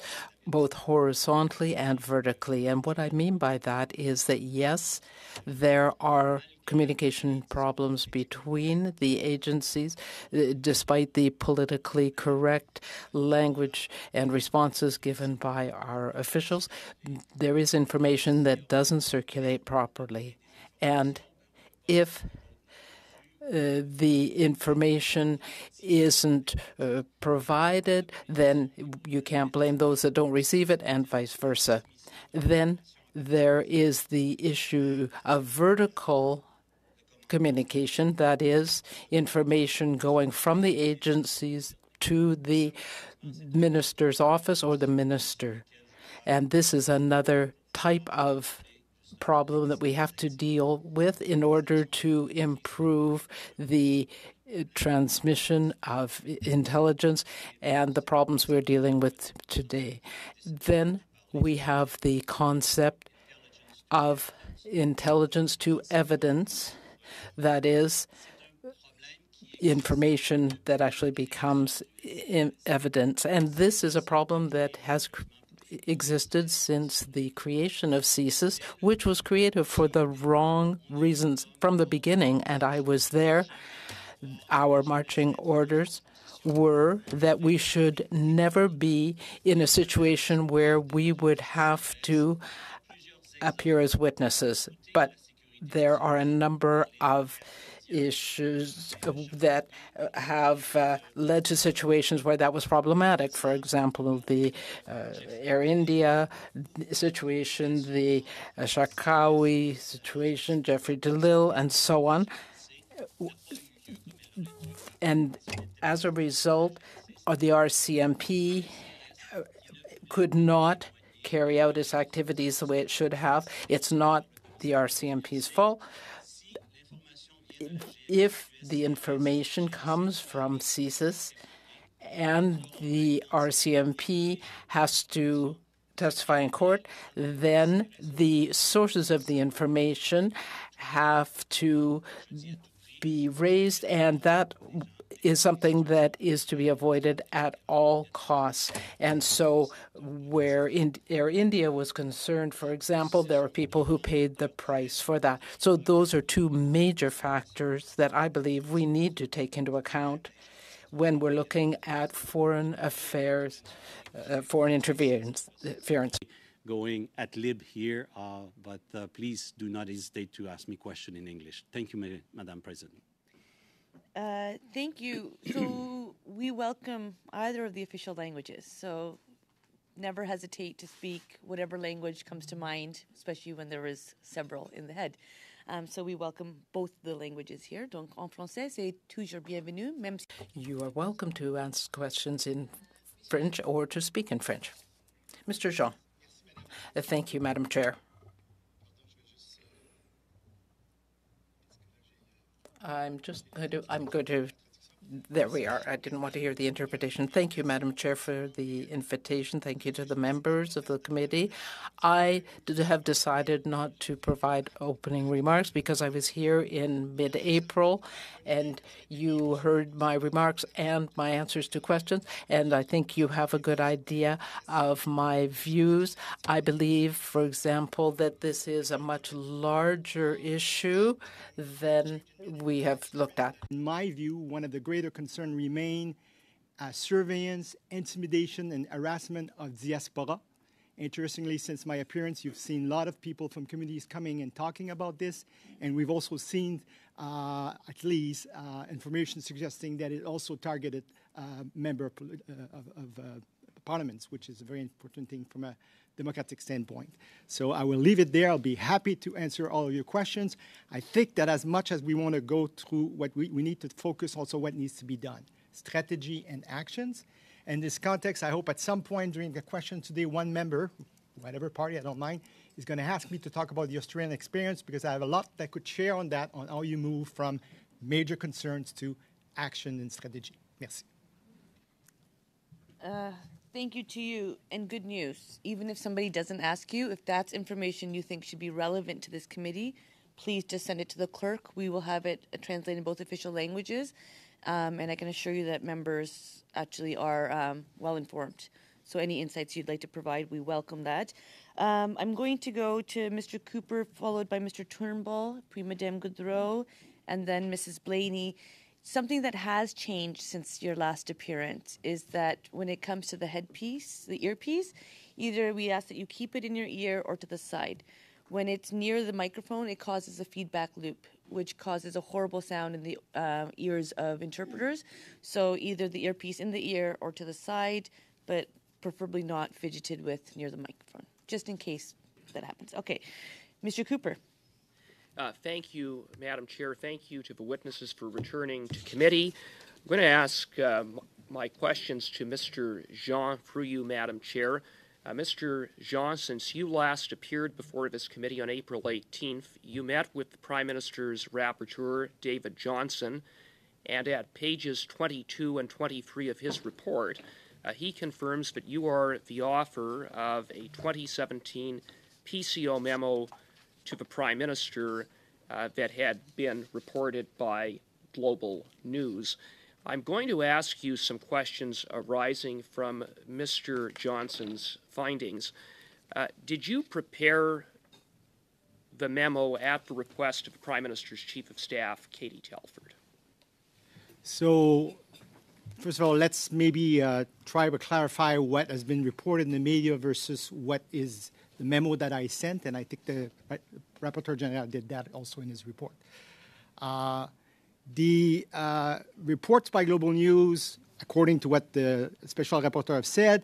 both horizontally and vertically. And what I mean by that is that, yes, there are communication problems between the agencies, uh, despite the politically correct language and responses given by our officials. There is information that doesn't circulate properly. And if the information isn't uh, provided, then you can't blame those that don't receive it, and vice versa. Then there is the issue of vertical communication, that is, information going from the agencies to the minister's office or the minister. And this is another type of problem that we have to deal with in order to improve the uh, transmission of intelligence and the problems we're dealing with today. Then we have the concept of intelligence to evidence, that is, information that actually becomes evidence. And this is a problem that has existed since the creation of CSIS, which was created for the wrong reasons from the beginning, and I was there. Our marching orders were that we should never be in a situation where we would have to appear as witnesses. But there are a number of issues that have uh, led to situations where that was problematic. For example, the uh, Air India situation, the uh, Charkaoui situation, Jeffrey Delisle, and so on. And as a result, uh, the RCMP uh, could not carry out its activities the way it should have. It's not the RCMP's fault if the information comes from CSIS and the RCMP has to testify in court, then the sources of the information have to be raised, and that is something that is to be avoided at all costs. And so, where in, Air India was concerned, for example, there were people who paid the price for that. So, those are two major factors that I believe we need to take into account when we're looking at foreign affairs, uh, foreign interference. Going at lib here, uh, but uh, please do not hesitate to ask me question in English. Thank you, Ma Madam President. Uh, thank you. So we welcome either of the official languages. So never hesitate to speak whatever language comes to mind, especially when there is several in the head. Um, so we welcome both the languages here. Donc en français, c'est toujours bienvenu, même si You are welcome to ask questions in French or to speak in French. Mr. Jean. Uh, Thank you, Madam Chair. I'm just going to, I'm going to, there we are. I didn't want to hear the interpretation. Thank you, Madam Chair, for the invitation. Thank you to the members of the committee. I have decided not to provide opening remarks because I was here in mid-April and you heard my remarks and my answers to questions, and I think you have a good idea of my views. I believe, for example, that this is a much larger issue than we have looked at. In my view, one of the greater concerns remain uh, surveillance, intimidation, and harassment of diaspora. Interestingly, since my appearance, you've seen a lot of people from communities coming and talking about this, and we've also seen uh, at least uh, information suggesting that it also targeted uh, member of, uh, of, of uh, parliaments, which is a very important thing from a democratic standpoint. So I will leave it there. I'll be happy to answer all of your questions. I think that as much as we want to go through what we, we need to focus also what needs to be done, strategy and actions. In this context, I hope at some point during the question today, one member, whatever party, I don't mind, is going to ask me to talk about the Australian experience because I have a lot that could share on that, on how you move from major concerns to action and strategy. Merci. Uh, thank you to you, and good news. Even if somebody doesn't ask you, if that's information you think should be relevant to this committee, please just send it to the clerk. We will have it translated in both official languages, um, and I can assure you that members actually are um, well informed. So any insights you'd like to provide, we welcome that. Um, I'm going to go to Mr. Cooper, followed by Mr. Turnbull, puis Madame Gaudreau, and then Mrs. Blaney. Something that has changed since your last appearance is that when it comes to the headpiece, the earpiece, either we ask that you keep it in your ear or to the side. When it's near the microphone, it causes a feedback loop, which causes a horrible sound in the uh, ears of interpreters. So either the earpiece in the ear or to the side, but preferably not fidgeted with near the microphone, just in case that happens. Okay, Mr. Cooper. Uh, thank you, Madam Chair. Thank you to the witnesses for returning to committee. I'm going to ask uh, my questions to Mr. Jean through you, Madam Chair. Uh, Mr. Jean, since you last appeared before this committee on April 18th, you met with the Prime Minister's rapporteur, David Johnston, and at pages 22 and 23 of his report, uh, he confirms that you are the author of a 2017 PCO memo to the Prime Minister uh, that had been reported by Global News. I'm going to ask you some questions arising from Mr. Johnston's findings. Uh, did you prepare the memo at the request of the Prime Minister's Chief of Staff, Katie Telford? So, first of all, let's maybe uh, try to clarify what has been reported in the media versus what is the memo that I sent, and I think the Rapporteur General did that also in his report. Uh, the uh, reports by Global News, according to what the Special Rapporteur have said,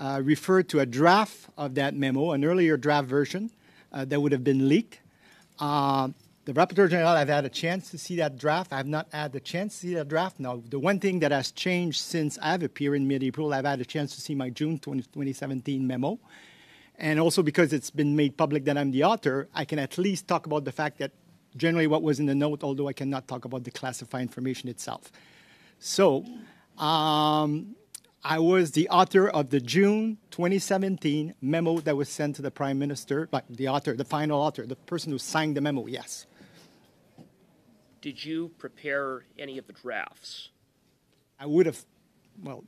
uh, referred to a draft of that memo, an earlier draft version uh, that would have been leaked. Uh, the Rapporteur General have had a chance to see that draft. I have not had the chance to see that draft. Now, the one thing that has changed since I've appeared in mid-April, I've had a chance to see my June 20, 2017 memo. And also because it's been made public that I'm the author, I can at least talk about the fact that generally what was in the note, although I cannot talk about the classified information itself. So, um, I was the author of the June 2017 memo that was sent to the Prime Minister, but the author, the final author, the person who signed the memo, yes. Did you prepare any of the drafts? I would have, well,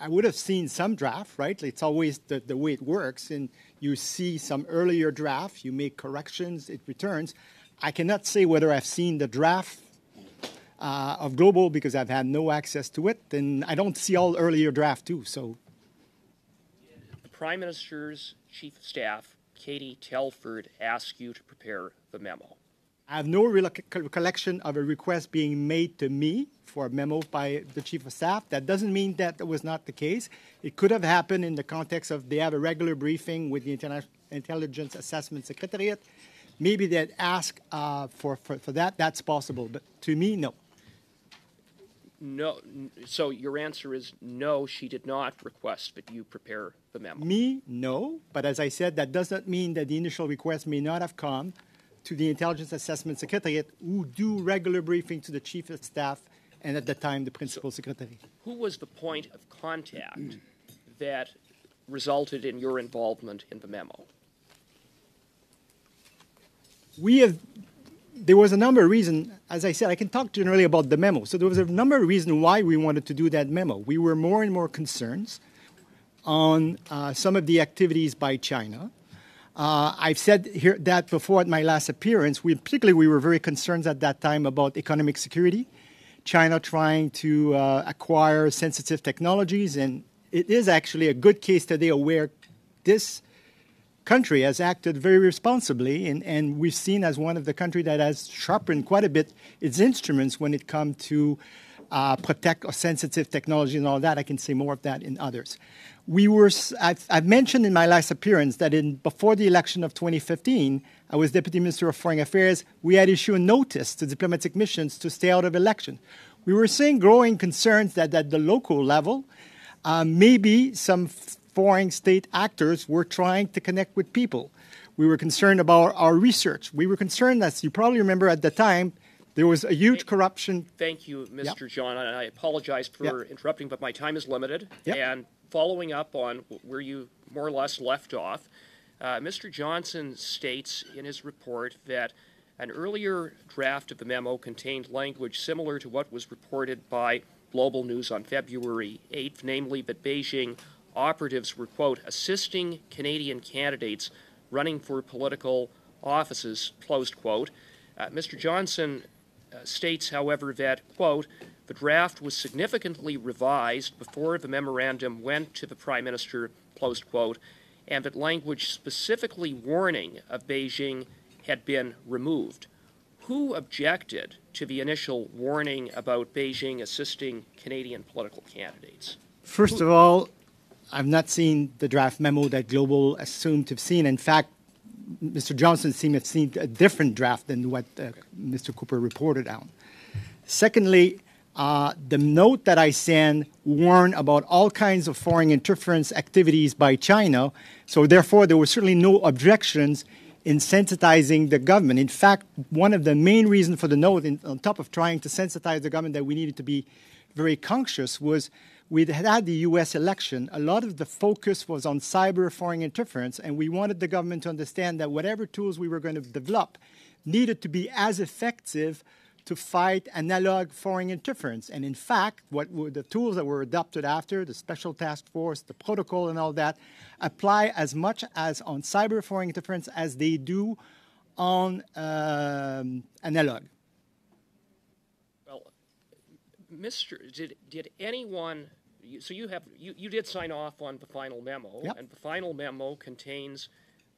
I would have seen some draft, right? It's always the, the way it works. And you see some earlier draft, you make corrections, it returns. I cannot say whether I've seen the draft uh, of Global because I've had no access to it. And I don't see all earlier draft too. So the Prime Minister's Chief of Staff, Katie Telford, asked you to prepare the memo. I have no recollection of a request being made to me for a memo by the chief of staff. That doesn't mean that that was not the case. It could have happened in the context of they have a regular briefing with the Interna- Intelligence Assessment Secretariat. Maybe they'd ask uh, for, for, for that. That's possible. But to me, no. No, so your answer is no, she did not request that you prepare the memo. Me, no. But as I said, that does not mean that the initial request may not have come to the Intelligence Assessment Secretariat, who do regular briefing to the chief of staff and at the time the principal secretary. Who was the point of contact that resulted in your involvement in the memo? we have there was a number of reasons as i said i can talk generally about the memo so there was a number of reasons why we wanted to do that memo we were more and more concerned on uh, some of the activities by china uh, i've said here that before at my last appearance we particularly we were very concerned at that time about economic security china trying to uh, acquire sensitive technologies and it is actually a good case today where this country has acted very responsibly, and, and we've seen as one of the country that has sharpened quite a bit its instruments when it comes to uh, protect sensitive technology and all that. I can say more of that in others. We were, I've, I've mentioned in my last appearance that in, before the election of 2015, I was Deputy Minister of Foreign Affairs. We had issued a notice to diplomatic missions to stay out of election. We were seeing growing concerns that at the local level, uh, maybe some foreign state actors were trying to connect with people. We were concerned about our research. We were concerned, as you probably remember at the time, there was a huge corruption. Thank you, Mr. Yep. Jean. And I apologize for yep. interrupting, but my time is limited. Yep. And following up on where you more or less left off, uh, Mr. Johnston states in his report that an earlier draft of the memo contained language similar to what was reported by Global News on February 8th, namely that Beijing operatives were, quote, assisting Canadian candidates running for political offices, closed quote. Uh, Mr. Johnson uh, states, however, that, quote, the draft was significantly revised before the memorandum went to the Prime Minister, closed quote, and that language specifically warning of Beijing had been removed. Who objected to the initial warning about Beijing assisting Canadian political candidates? First of all, I've not seen the draft memo that Global assumed to have seen. In fact, Mr. Johnston seemed to have seen a different draft than what uh, Mr. Cooper reported on. Secondly, uh, the note that I sent warned about all kinds of foreign interference activities by China, so therefore there were certainly no objections in sensitizing the government. In fact, one of the main reasons for the note, in, on top of trying to sensitize the government that we needed to be very conscious, was we had had the US election, a lot of the focus was on cyber foreign interference, and we wanted the government to understand that whatever tools we were going to develop needed to be as effective to fight analog foreign interference. And in fact, what were the tools that were adopted after, the special task force, the protocol, and all that, apply as much as on cyber foreign interference as they do on um, analog. Well, Mr. Did did anyone? So you have you, you did sign off on the final memo, yep. and the final memo contains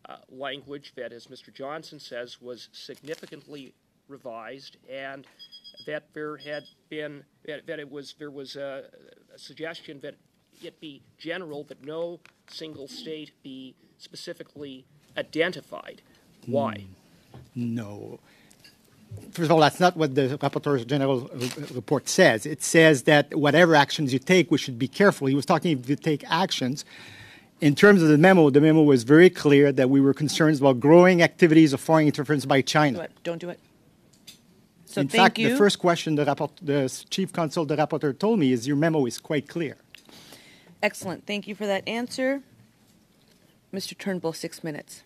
uh, language that, as Mr. Johnston says, was significantly revised, and that there had been that, that it was there was a, a suggestion that it be general, that no single state be specifically identified. Why? Hmm. No first of all, that's not what the Rapporteur General report says. It says that whatever actions you take, we should be careful. He was talking if you take actions. In terms of the memo, the memo was very clear that we were concerned about growing activities of foreign interference by China. Do it. Don't do it. So In thank fact, you. the first question the, rapport, the chief counsel, the rapporteur, told me is your memo is quite clear. Excellent. Thank you for that answer. Mr. Turnbull, six minutes.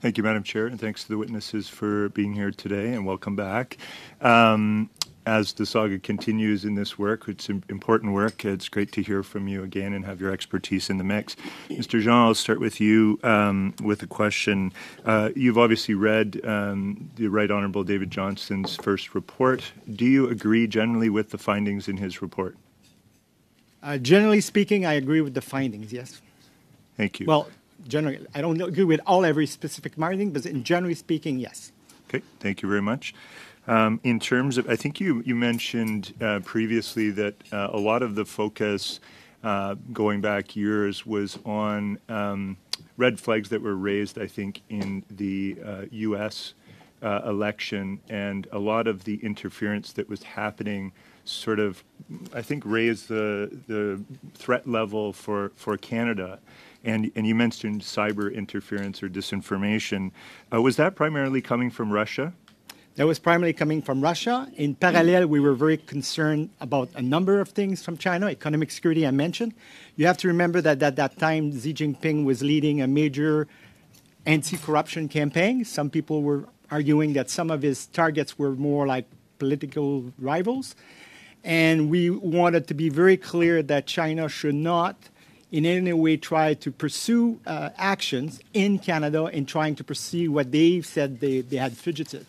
Thank you, Madam Chair, and thanks to the witnesses for being here today, and welcome back. Um, as the saga continues in this work, it's important work. It's great to hear from you again and have your expertise in the mix. Mr. Jean, I'll start with you um, with a question. Uh, you've obviously read um, the Right Honourable David Johnston's first report. Do you agree generally with the findings in his report? Uh, generally speaking, I agree with the findings, yes. Thank you. Well, generally, I don't agree with all every specific marketing, but in generally speaking, yes. Okay, thank you very much. Um, in terms of, I think you, mentioned uh, previously that uh, a lot of the focus uh, going back years was on um, red flags that were raised, I think, in the U.S. Election, and a lot of the interference that was happening sort of, I think, raised the, threat level for, Canada. And, you mentioned cyber interference or disinformation. Was that primarily coming from Russia? That was primarily coming from Russia. In parallel, we were very concerned about a number of things from China, economic security, I mentioned. You have to remember that at that time, Xi Jinping was leading a major anti corruption campaign. Some people were arguing that some of his targets were more like political rivals. And we wanted to be very clear that China should not in any way try to pursue uh, actions in Canada in trying to pursue what they said they, they had fugitive.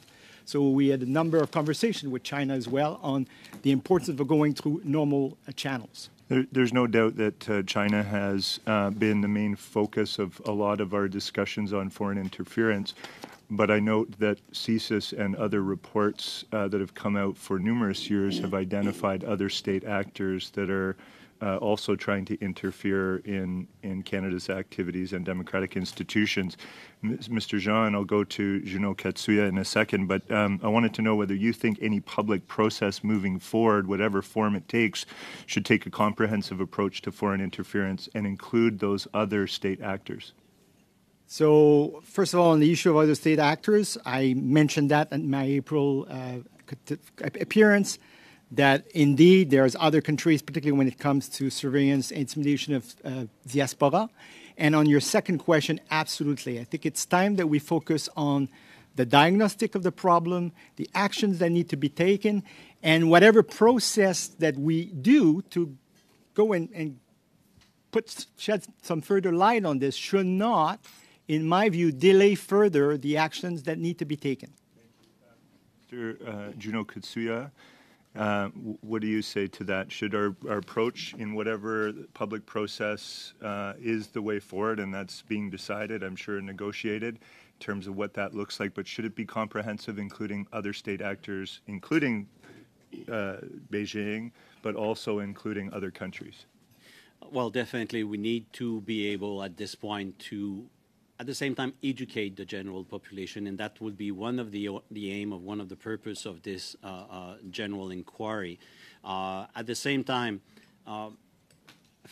So we had a number of conversations with China as well on the importance of going through normal uh, channels. There, there's no doubt that uh, China has uh, been the main focus of a lot of our discussions on foreign interference. But I note that CSIS and other reports uh, that have come out for numerous years have identified other state actors that are uh, also trying to interfere in, in Canada's activities and democratic institutions. Mr. Jean, I'll go to Juneau-Katsuya in a second, but um, I wanted to know whether you think any public process moving forward, whatever form it takes, should take a comprehensive approach to foreign interference and include those other state actors. So, first of all, on the issue of other state actors, I mentioned that in my April uh, appearance that indeed there's other countries, particularly when it comes to surveillance and intimidation of uh, diaspora. And on your second question, absolutely. I think it's time that we focus on the diagnostic of the problem, the actions that need to be taken, and whatever process that we do to go and, and put shed some further light on this should not, in my view, delay further the actions that need to be taken. Mr. Uh, Juneau-Katsuya, uh, what do you say to that? Should our, our approach in whatever public process uh, is the way forward, and that's being decided, I'm sure, negotiated in terms of what that looks like, but should it be comprehensive, including other state actors, including uh, Beijing, but also including other countries? Well, definitely, we need to be able at this point to at the same time educate the general population, and that would be one of the the aim of one of the purpose of this uh, uh, general inquiry. Uh, at the same time, uh,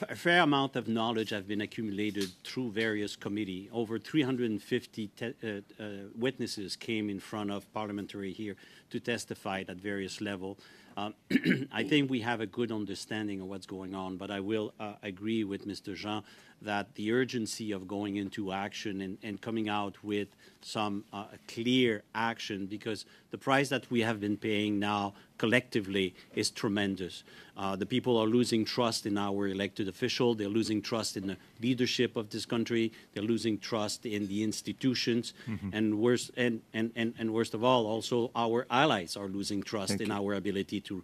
a fair amount of knowledge have been accumulated through various committee. Over 350 uh, uh, witnesses came in front of parliamentary here to testify at various level. I think we have a good understanding of what's going on, but I will agree with Mr. Jean that the urgency of going into action and, and coming out with some uh, clear action because the price that we have been paying now collectively is tremendous. Uh, the people are losing trust in our elected official. They're losing trust in the leadership of this country. They're losing trust in the institutions. Mm-hmm. And, worst, and, and, and, and worst of all, also our allies are losing trust Thank in you. our ability to,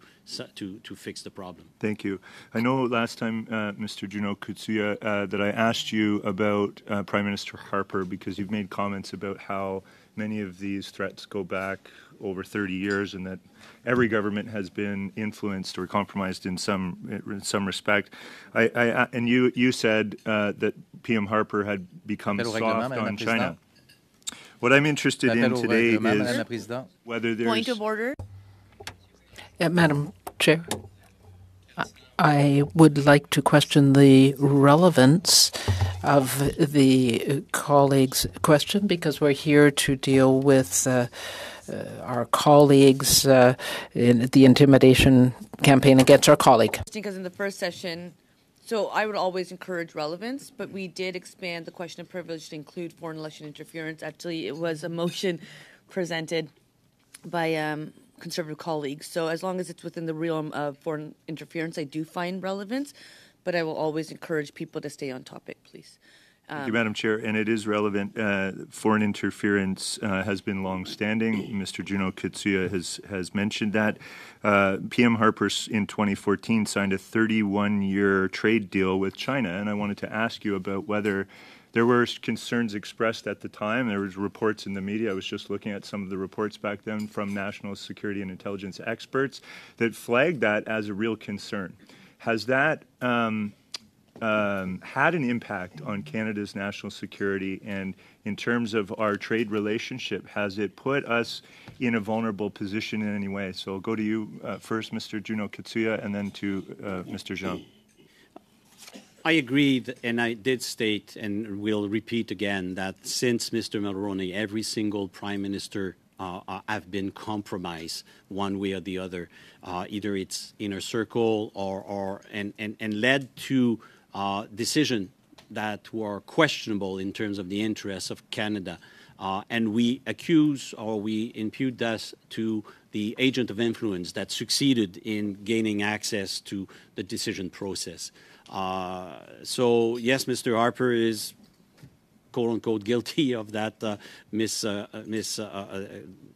to, to fix the problem. Thank you. I know last time, uh, Mr. Juneau-Katsuya, uh, that I asked you about uh, Prime Minister Harper because you've made comments about how many of these threats go back over 30 years and that every government has been influenced or compromised in some in some respect. I, I and you you said uh, that PM Harper had become soft on China. What I'm interested in today is whether there's point of order. Yeah, Madam Chair. I would like to question the relevance of the colleague's question because we're here to deal with uh, uh, our colleagues uh, in the intimidation campaign against our colleague. Because in the first session, so I would always encourage relevance, but we did expand the question of privilege to include foreign election interference. Actually, it was a motion presented by um, conservative colleagues. So as long as it's within the realm of foreign interference, I do find relevance, but I will always encourage people to stay on topic, please. Um, Thank you, Madam Chair. And it is relevant. Uh, foreign interference uh, has been long-standing. Mr. Juneau-Katsuya has has mentioned that. Uh, PM Harper in 2014 signed a 31-year trade deal with China, and I wanted to ask you about whether there were concerns expressed at the time. There was reports in the media. I was just looking at some of the reports back then from national security and intelligence experts that flagged that as a real concern. Has that um, um, had an impact on Canada's national security? And in terms of our trade relationship, has it put us in a vulnerable position in any way? So I'll go to you uh, first, Mr. Juneau-Katsuya, and then to uh, Mr. Jean. I agree, and I did state, and will repeat again, that since Mr. Mulroney, every single prime minister uh, uh, have been compromised one way or the other. Uh, either it's inner circle or, or and, and, and led to uh, decisions that were questionable in terms of the interests of Canada. Uh, and we accuse or we impute this to the agent of influence that succeeded in gaining access to the decision process. Uh, so yes, Mr. Harper is quote unquote guilty of that uh, miss, uh, uh miss uh, uh,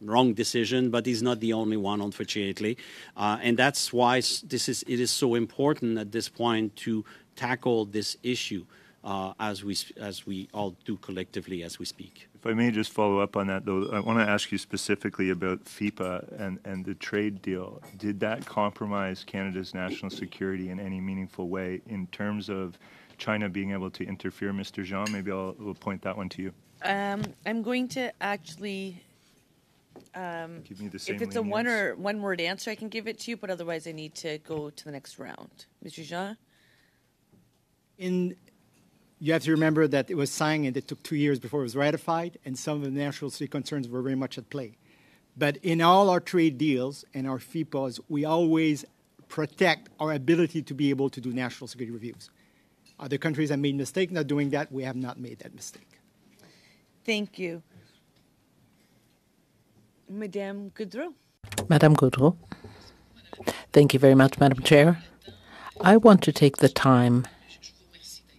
wrong decision, but he's not the only one, unfortunately. and that's why this is it is so important at this point to tackle this issue as we as we all do collectively as we speak. If I may just follow up on that, though, I want to ask you specifically about FIPA and, and the trade deal. Did that compromise Canada's national security in any meaningful way in terms of China being able to interfere? Mr. Jean, maybe I'll, I'll point that one to you. Um, I'm going to actually. Um, give me the same if it's lenience. a one or one word answer, I can give it to you, but otherwise, I need to go to the next round. Mr. Jean? In you have to remember that it was signed and it took two years before it was ratified, and some of the national security concerns were very much at play. But in all our trade deals and our FIPAs, we always protect our ability to be able to do national security reviews. Other countries have made mistakes not doing that. We have not made that mistake. Thank you. Madame Gaudreau. Madame Gaudreau. Thank you very much, Madam Chair. I want to take the time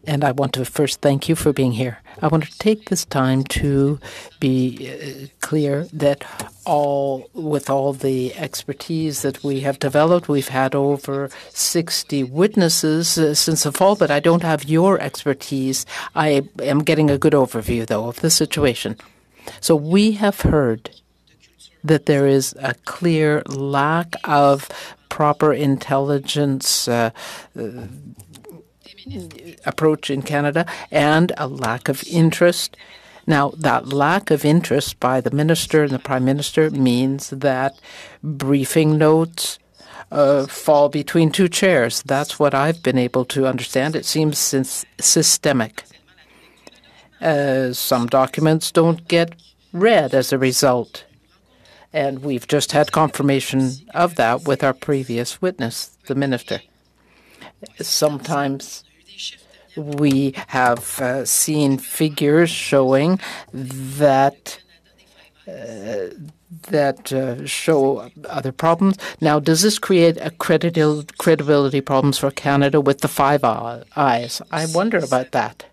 and I want to first thank you for being here. I want to take this time to be uh, clear that all with all the expertise that we have developed, we've had over 60 witnesses uh, since the fall, but I don't have your expertise. I am getting a good overview, though, of the situation. So we have heard that there is a clear lack of proper intelligence uh, approach in Canada and a lack of interest. Now, that lack of interest by the minister and the prime minister means that briefing notes uh, fall between two chairs. That's what I've been able to understand. It seems systemic. Uh, some documents don't get read as a result. And we've just had confirmation of that with our previous witness, the minister. Sometimes we have uh, seen figures showing that uh, that uh, show other problems. Now, does this create a credi credibility problems for Canada with the Five Eyes? I wonder about that.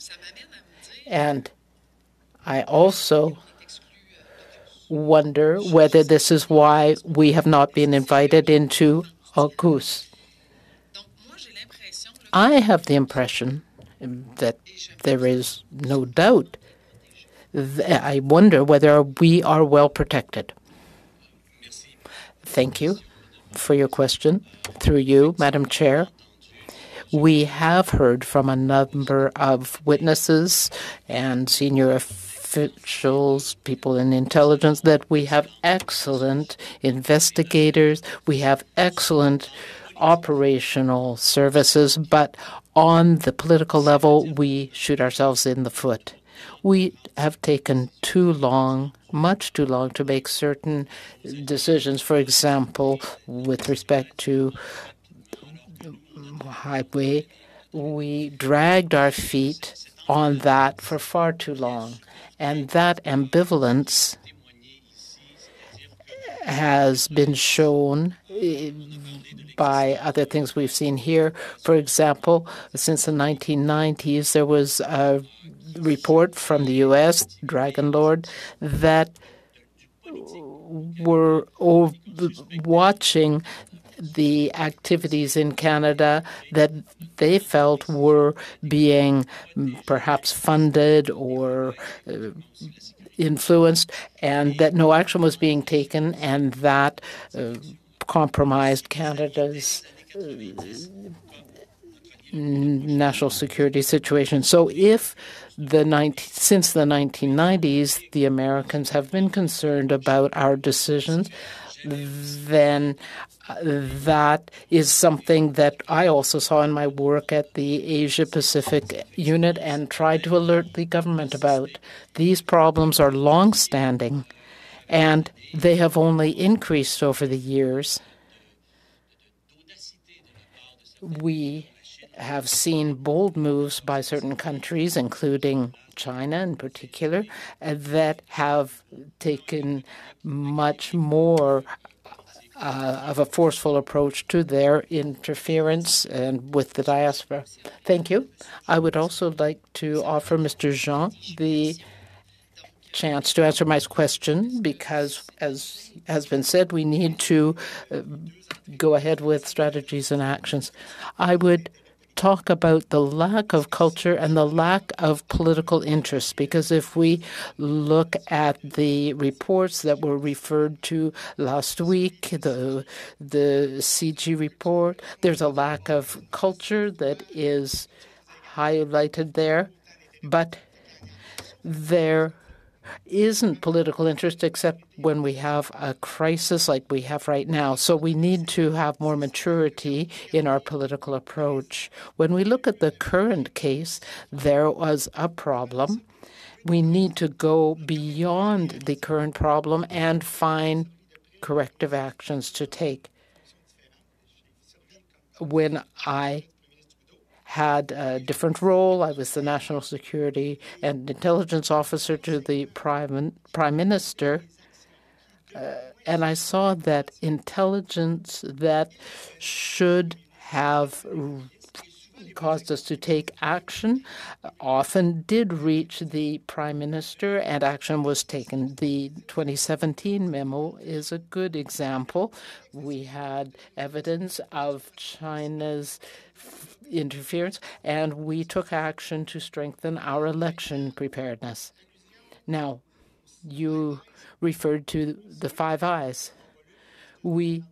And I also wonder whether this is why we have not been invited into AUKUS. I have the impression that there is no doubt. I wonder whether we are well protected. Thank you for your question. Through you, Madam Chair, we have heard from a number of witnesses and senior officials, people in intelligence, that we have excellent investigators, we have excellent operational services, but on the political level, we shoot ourselves in the foot. We have taken too long, much too long, to make certain decisions. For example, with respect to Huawei, we dragged our feet on that for far too long. And that ambivalence has been shown eh, by other things we've seen here. For example, since the 1990s, there was a report from the U.S., Dragon Lord, that were watching the activities in Canada that they felt were being perhaps funded or uh, influenced, and that no action was being taken, and that uh, compromised Canada's uh, national security situation. So if the 19, since the 1990s, the Americans have been concerned about our decisions, then uh, that is something that I also saw in my work at the Asia Pacific unit and tried to alert the government about. These problems are long-standing, and they have only increased over the years. We have seen bold moves by certain countries, including China in particular, that have taken much more uh, of a forceful approach to their interference and with the diaspora. Thank you. I would also like to offer Mr. Jean the chance to answer my question because, as has been said, we need to uh, go ahead with strategies and actions. I would talk about the lack of culture and the lack of political interest. Because if we look at the reports that were referred to last week, the the CIGI report, there's a lack of culture that is highlighted there, but there isn't political interest except when we have a crisis like we have right now. So we need to have more maturity in our political approach. When we look at the current case, there was a problem. We need to go beyond the current problem and find corrective actions to take. When I had a different role. I was the national security and intelligence officer to the prime, prime minister. Uh, and I saw that intelligence that should have caused us to take action often did reach the prime minister and action was taken. The 2017 memo is a good example. We had evidence of China's interference, and we took action to strengthen our election preparedness. Now, you referred to the Five Eyes. We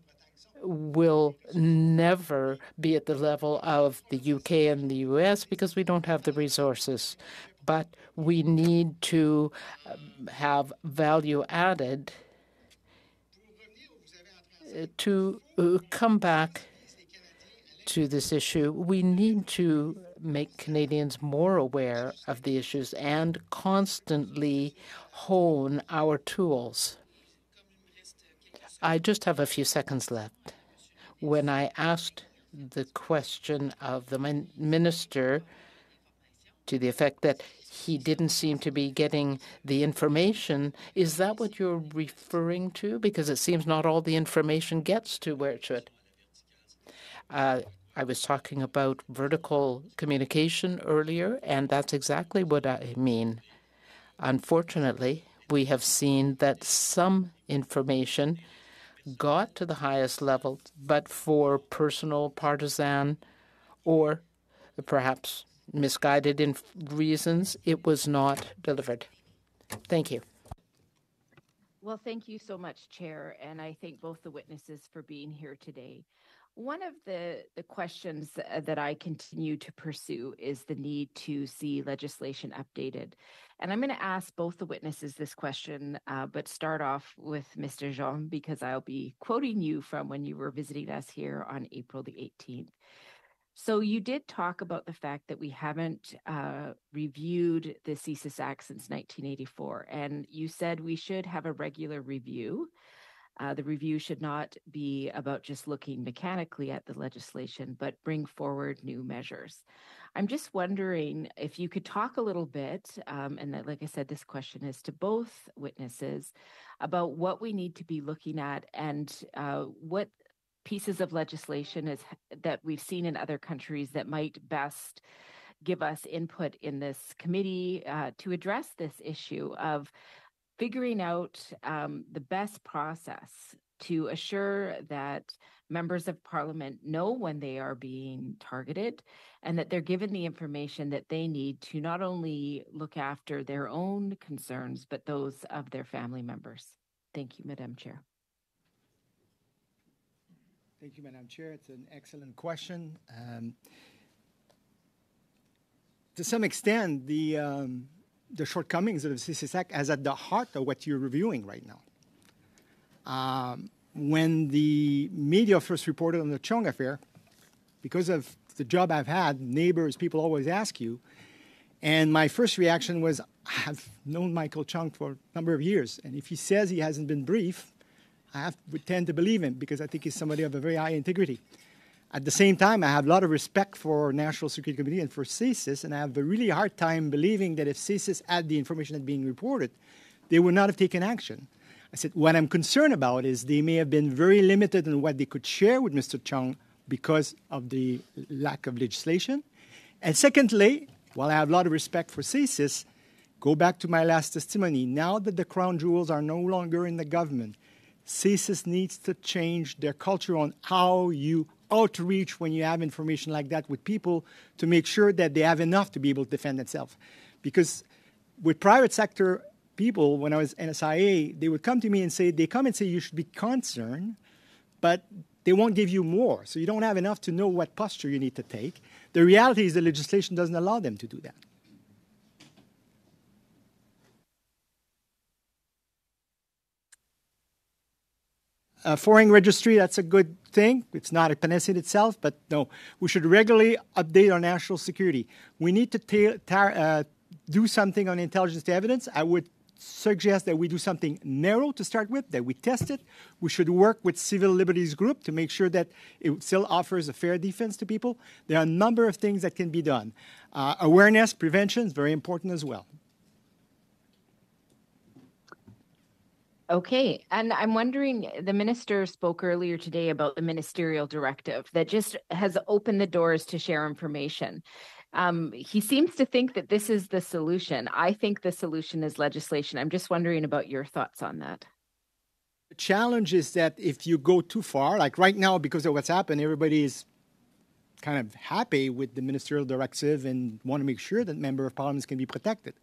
will never be at the level of the UK and the US because we don't have the resources. But we need to um, have value added uh, to uh, come back to this issue, we need to make Canadians more aware of the issues and constantly hone our tools. I just have a few seconds left. When I asked the question of the minister to the effect that he didn't seem to be getting the information. Is that what you're referring to? Because it seems not all the information gets to where it should. Uh, I was talking about vertical communication earlier, and that's exactly what I mean. Unfortunately, we have seen that some information got to the highest level, but for personal, partisan, or perhaps misguided in reasons, it was not delivered. Thank you. Well, thank you so much, Chair, and I thank both the witnesses for being here today. One of the, the questions uh, that I continue to pursue is the need to see legislation updated. And I'm going to ask both the witnesses this question, uh, but start off with Mr. Jean, because I'll be quoting you from when you were visiting us here on April the 18th. So you did talk about the fact that we haven't uh, reviewed the CSIS Act since 1984, and you said we should have a regular review. Uh, the review should not be about just looking mechanically at the legislation, but bring forward new measures. I'm just wondering if you could talk a little bit, um, and that, like I said, this question is to both witnesses about what we need to be looking at and uh, what pieces of legislation is that we've seen in other countries that might best give us input in this committee uh, to address this issue of figuring out um, the best process to assure that members of parliament know when they are being targeted and that they're given the information that they need to not only look after their own concerns, but those of their family members. Thank you, Madam Chair. Thank you, Madam Chair. It's an excellent question. Um, to some extent, the um, the shortcomings of the is at the heart of what you're reviewing right now. Um, when the media first reported on the Chong affair, because of the job I've had, neighbors, people always ask you. And my first reaction was, I've known Michael Chong for a number of years, and if he says he hasn't been briefed, I have, tend to believe him because I think he's somebody of a very high integrity. At the same time, I have a lot of respect for National Security Committee and for CSIS, and I have a really hard time believing that if CSIS had the information that being reported, they would not have taken action. I said, what I'm concerned about is they may have been very limited in what they could share with Mr. Chong because of the lack of legislation. And secondly, while I have a lot of respect for CSIS, go back to my last testimony. Now that the crown jewels are no longer in the government, CSIS needs to change their culture on how you outreach when you have information like that with people to make sure that they have enough to be able to defend themselves. Because with private sector people, when I was NSIA, they would come to me and say, they come and say you should be concerned, but they won't give you more. So you don't have enough to know what posture you need to take. The reality is the legislation doesn't allow them to do that. A foreign registry, that's a good thing. It's not a panacea itself, but no, we should regularly update our national security. We need to uh, do something on intelligence evidence. I would suggest that we do something narrow to start with, that we test it. We should work with civil liberties group to make sure that it still offers a fair defense to people. There are a number of things that can be done. Uh, awareness, prevention is very important as well. Okay. And I'm wondering the minister spoke earlier today about the ministerial directive that just has opened the doors to share information. Um, he seems to think that this is the solution. I think the solution is legislation. I'm just wondering about your thoughts on that. The challenge is that if you go too far, like right now, because of what's happened, everybody is kind of happy with the ministerial directive and want to make sure that member of parliaments can be protected.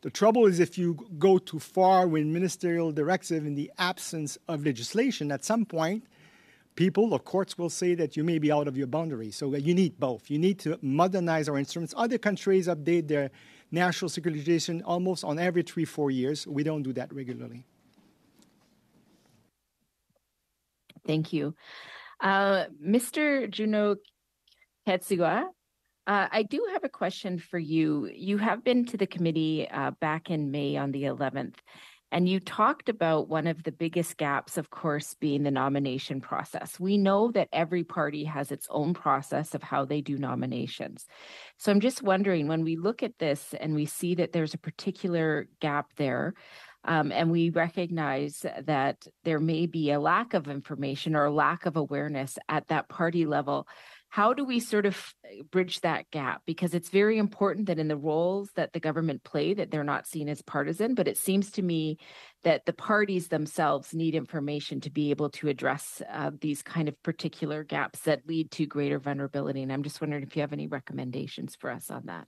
The trouble is if you go too far with ministerial directive in the absence of legislation, at some point people or courts will say that you may be out of your boundary. So you need both. You need to modernize our instruments. Other countries update their national securitization almost on every three, four years. We don't do that regularly. Thank you. Uh, Mr. Junot Ketsua, uh, I do have a question for you. You have been to the committee uh, back in May on the 11th, and you talked about one of the biggest gaps, of course, being the nomination process. We know that every party has its own process of how they do nominations. So I'm just wondering when we look at this and we see that there's a particular gap there, um, and we recognize that there may be a lack of information or a lack of awareness at that party level how do we sort of bridge that gap? Because it's very important that in the roles that the government play that they're not seen as partisan but it seems to me that the parties themselves need information to be able to address uh, these kind of particular gaps that lead to greater vulnerability and i'm just wondering if you have any recommendations for us on that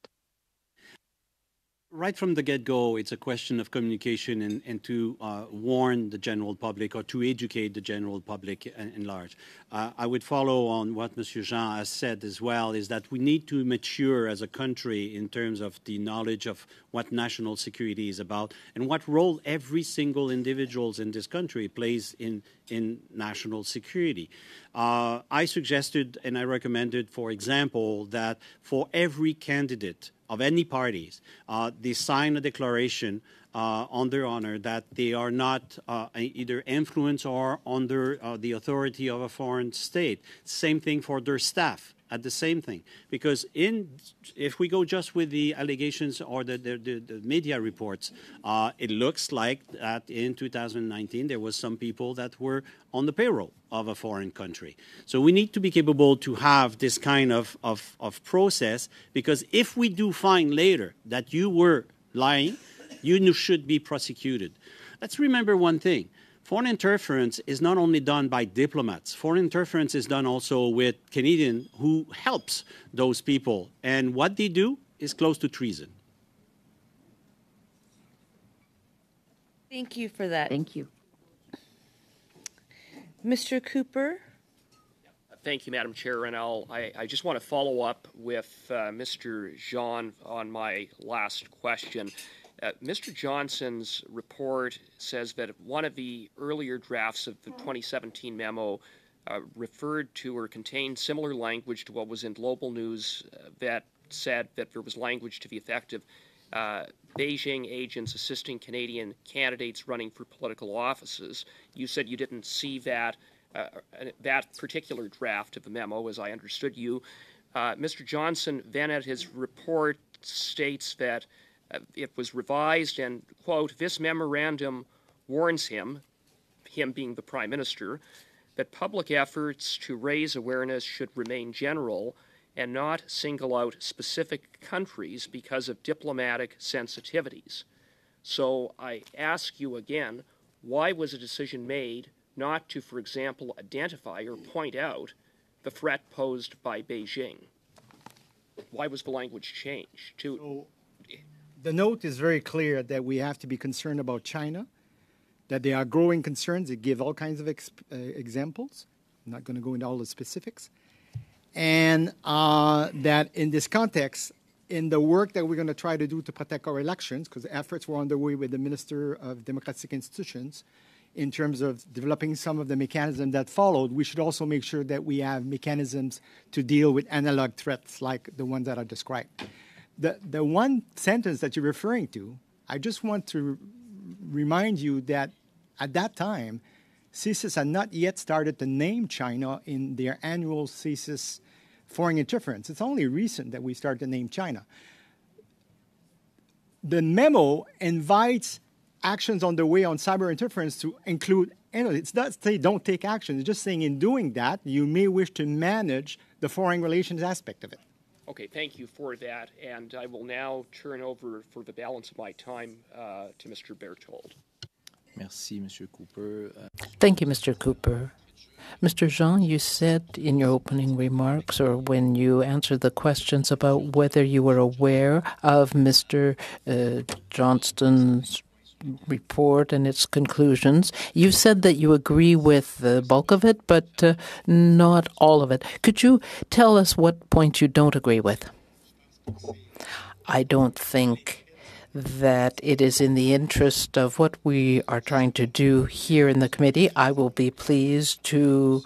right from the get-go, it's a question of communication and, and to uh, warn the general public or to educate the general public in, in large. Uh, I would follow on what Monsieur Jean has said as well, is that we need to mature as a country in terms of the knowledge of what national security is about and what role every single individual in this country plays in, in national security. Uh, I suggested and I recommended, for example, that for every candidate of any parties, uh, they sign a declaration uh, on their honor that they are not uh, either influenced or under uh, the authority of a foreign state. Same thing for their staff at the same thing. Because in, if we go just with the allegations or the, the, the, the media reports, uh, it looks like that in 2019 there was some people that were on the payroll of a foreign country. So we need to be capable to have this kind of, of, of process because if we do find later that you were lying, you should be prosecuted. Let's remember one thing Foreign interference is not only done by diplomats. Foreign interference is done also with Canadian who helps those people. And what they do is close to treason. Thank you for that. Thank you. Mr. Cooper? Thank you, Madam Chair. And I'll, I, I just want to follow up with uh, Mr. Jean on my last question. Uh, Mr. Johnston's report says that one of the earlier drafts of the 2017 memo uh, referred to or contained similar language to what was in Global News uh, that said that there was language to the effect of uh, Beijing agents assisting Canadian candidates running for political offices. You said you didn't see that uh, that particular draft of the memo, as I understood you. Uh, Mr. Johnston then, at his report, states that uh, Uh, it was revised and quote this memorandum warns him, him being the prime minister, that public efforts to raise awareness should remain general and not single out specific countries because of diplomatic sensitivities. So I ask you again, why was a decision made not to, for example, identify or point out the threat posed by Beijing? Why was the language changed? To so, the note is very clear that we have to be concerned about China, that there are growing concerns. It gives all kinds of uh, examples. I'm not going to go into all the specifics. And uh, that in this context, in the work that we're going to try to do to protect our elections, because efforts were underway with the Minister of Democratic Institutions, in terms of developing some of the mechanisms that followed, we should also make sure that we have mechanisms to deal with analog threats like the ones that are described. The, the one sentence that you're referring to, I just want to remind you that at that time, CSIS had not yet started to name China in their annual CSIS foreign interference. It's only recent that we started to name China. The memo invites actions on the way on cyber interference to include, you it's not say don't take action. It's just saying in doing that, you may wish to manage the foreign relations aspect of it. Okay, thank you for that. And I will now turn over for the balance of my time uh, to Mr. Berthold. Merci, Monsieur Cooper. Thank you, Mr. Cooper. Mr. Jean, you said in your opening remarks or when you answered the questions about whether you were aware of Mr. Uh, Johnston's report and its conclusions. You said that you agree with the bulk of it, but uh, not all of it. Could you tell us what points you don't agree with? I don't think that it is in the interest of what we are trying to do here in the committee. I will be pleased to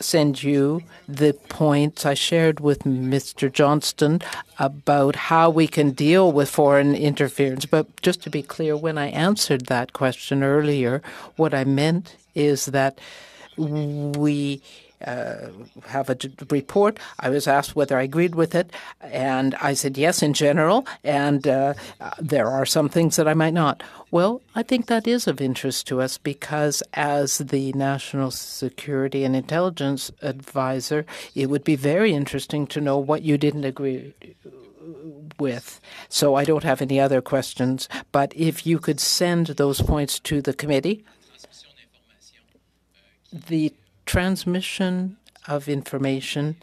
send you the points I shared with Mr. Johnston about how we can deal with foreign interference. But just to be clear, when I answered that question earlier, what I meant is that we have a report. I was asked whether I agreed with it, and I said yes in general, and uh, there are some things that I might not. Well, I think that is of interest to us because, as the National Security and Intelligence Advisor, it would be very interesting to know what you didn't agree with. So I don't have any other questions, but if you could send those points to the committee. The transmission of information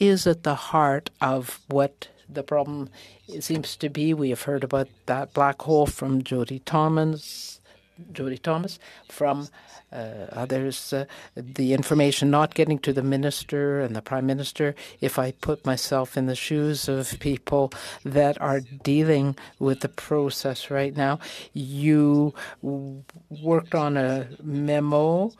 is at the heart of what the problem seems to be. We have heard about that black hole from Jody Thomas, Jody Thomas, from uh, others, uh, the information not getting to the minister and the prime minister. If I put myself in the shoes of people that are dealing with the process right now, you worked on a memo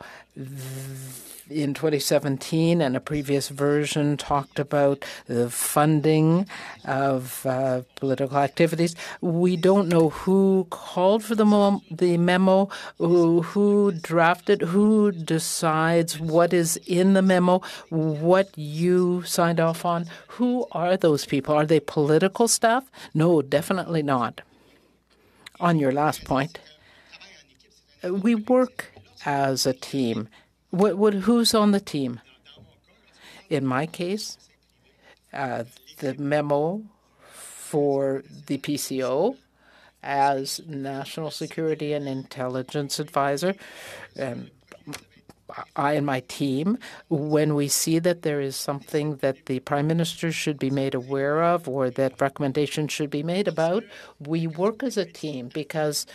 in 2017, and a previous version talked about the funding of uh, political activities. We don't know who called for the, mo- the memo, who, who drafted, who decides what is in the memo, what you signed off on. Who are those people? Are they political staff? No, definitely not. On your last point, we work as a team. What, what, who's on the team? In my case, uh, the memo for the PCO as National Security and Intelligence Advisor, um, I and my team, when we see that there is something that the Prime Minister should be made aware of or that recommendations should be made about, we work as a team because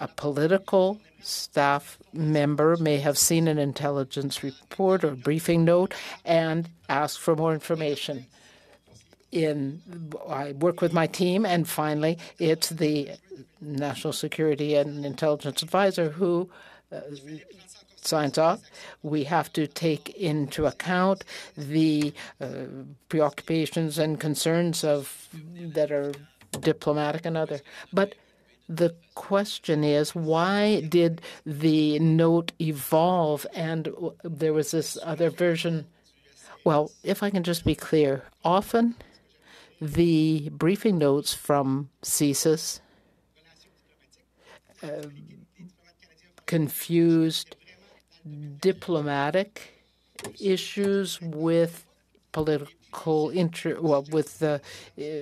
a political staff member may have seen an intelligence report or briefing note and ask for more information. In I work with my team, and finally, it's the National Security and Intelligence Advisor who uh, signs off. We have to take into account the uh, preoccupations and concerns of that are diplomatic and other. But the question is, why did the note evolve and there was this other version? Well, if I can just be clear, often the briefing notes from CSIS uh, confused diplomatic issues with political inter well with uh,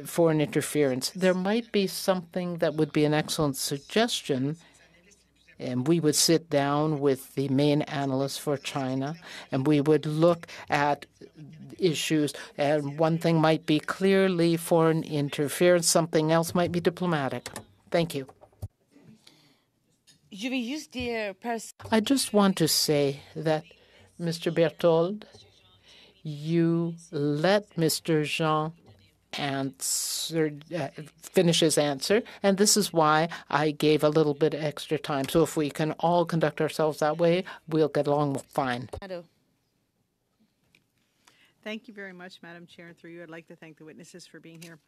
foreign interference. There might be something that would be an excellent suggestion. And we would sit down with the main analyst for China and we would look at issues. And one thing might be clearly foreign interference, something else might be diplomatic. Thank you. I just want to say that, Mr. Berthold, you let Mr. Jean answer, uh, finish his answer, and this is why I gave a little bit extra time. So if we can all conduct ourselves that way, we'll get along fine. Thank you very much, Madam Chair. And through you, I'd like to thank the witnesses for being here.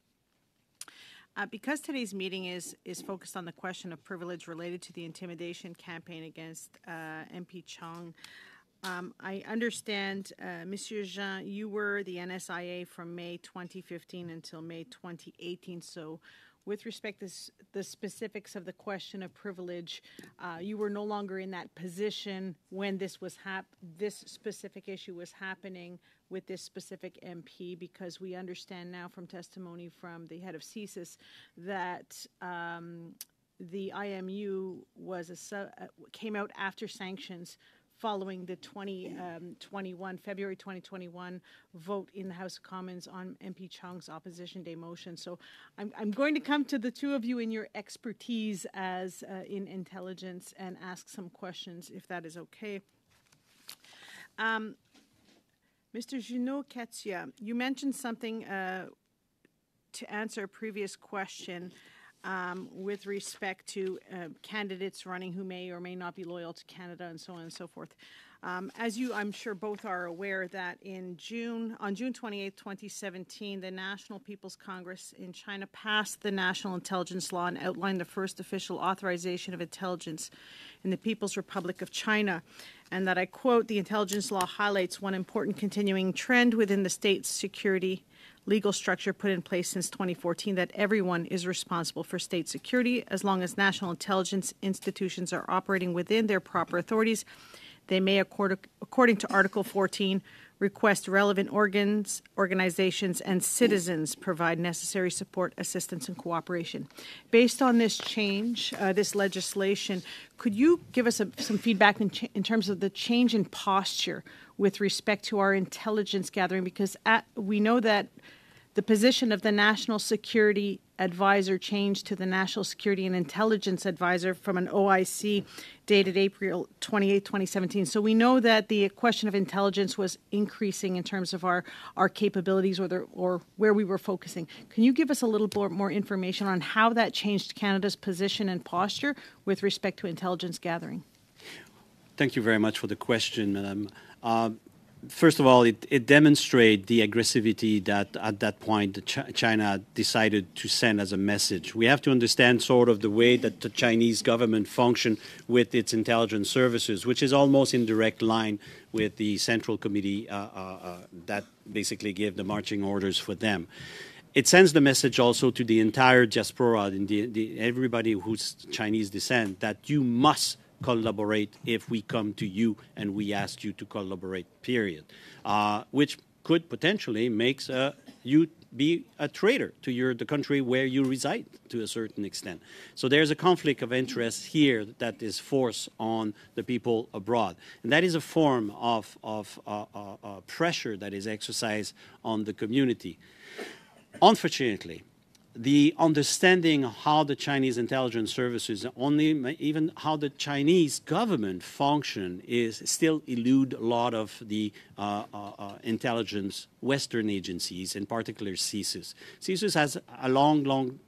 Uh, because today's meeting is is focused on the question of privilege related to the intimidation campaign against uh, MP Chong, um, I understand, uh, Monsieur Jean, you were the NSIA from May 2015 until May 2018. So, with respect to the specifics of the question of privilege, uh, you were no longer in that position when this was hap- this specific issue was happening with this specific MP because we understand now from testimony from the head of CSIS that um, the IMU was a su- uh, came out after sanctions following the 2021 um, February 2021 vote in the House of Commons on MP Chong's opposition day motion. So I'm, I'm going to come to the two of you in your expertise as uh, in intelligence and ask some questions if that is okay. Um, Mr. Juneau-Katsuya, you mentioned something uh, to answer a previous question um, with respect to uh, candidates running who may or may not be loyal to Canada and so on and so forth. Um, as you, I'm sure, both are aware that in June, on June 28, 2017, the National People's Congress in China passed the National Intelligence Law and outlined the first official authorization of intelligence in the People's Republic of China. And that I quote, the intelligence law highlights one important continuing trend within the state's security legal structure put in place since 2014 that everyone is responsible for state security. As long as national intelligence institutions are operating within their proper authorities they may, according to Article 14, request relevant organs, organizations, and citizens provide necessary support, assistance, and cooperation. Based on this change, uh, this legislation, could you give us a, some feedback in, ch- in, terms of the change in posture with respect to our intelligence gathering? Because at, we know that the position of the National Security Advisor changed to the National Security and Intelligence Advisor from an OIC dated April 28, 2017. So we know that the question of intelligence was increasing in terms of our, our capabilities or, the, or where we were focusing. Can you give us a little more information on how that changed Canada's position and posture with respect to intelligence gathering? Thank you very much for the question, Madam. Uh, first of all, it, it demonstrates the aggressivity that at that point Ch- China decided to send as a message. We have to understand sort of the way that the Chinese government function with its intelligence services, which is almost in direct line with the Central Committee uh, uh, uh, that basically gave the marching orders for them. It sends the message also to the entire diaspora, the, the, everybody who's Chinese descent, that you must collaborate if we come to you and we ask you to collaborate, period. Uh, which could potentially make a you be a traitor to your the country where you reside to a certain extent. So there's a conflict of interest here that is forced on the people abroad, and that is a form of of uh, uh, uh, pressure that is exercised on the community. Unfortunately, the understanding how the Chinese intelligence services, only even how the Chinese government function, is still elude a lot of the uh, uh, uh, intelligence Western agencies, in particular CSIS. CSIS has a long, long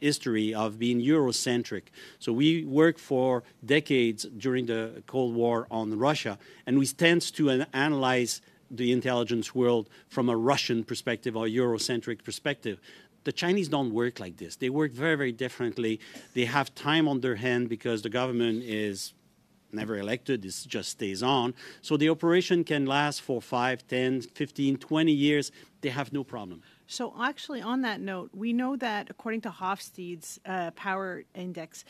history of being Eurocentric. So we worked for decades during the Cold War on Russia, and we tend to an analyze the intelligence world from a Russian perspective or Eurocentric perspective the Chinese don't work like this. They work very, very differently. They have time on their hand because the government is never elected, it just stays on. So the operation can last for 5, 10, 15, 20 years. They have no problem. So, actually, on that note, we know that according to Hofstede's uh, power index,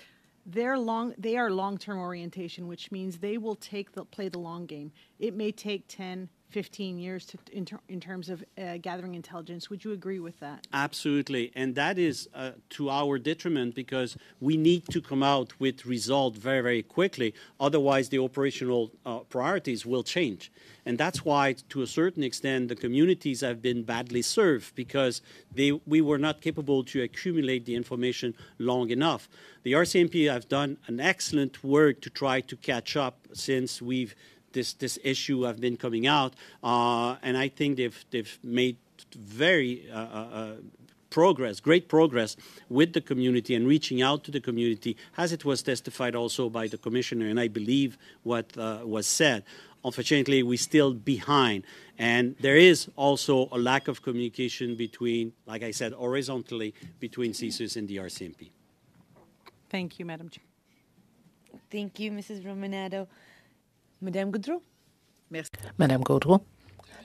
they're long they are long-term orientation which means they will take the play the long game it may take 10 15 years to, in, ter- in terms of uh, gathering intelligence. Would you agree with that? Absolutely. And that is uh, to our detriment because we need to come out with results very, very quickly. Otherwise, the operational uh, priorities will change. And that's why, to a certain extent, the communities have been badly served because they, we were not capable to accumulate the information long enough. The RCMP have done an excellent work to try to catch up since we've this this issue have been coming out, uh, and I think they've they've made very uh, uh, progress, great progress with the community and reaching out to the community, as it was testified also by the commissioner, and I believe what uh, was said. Unfortunately, we're still behind, and there is also a lack of communication between, like I said, horizontally between CSIS and the RCMP. Thank you, Madam Chair. Thank you, Mrs. Romanado. Madame Gaudreau. Merci. Madame Gaudreau.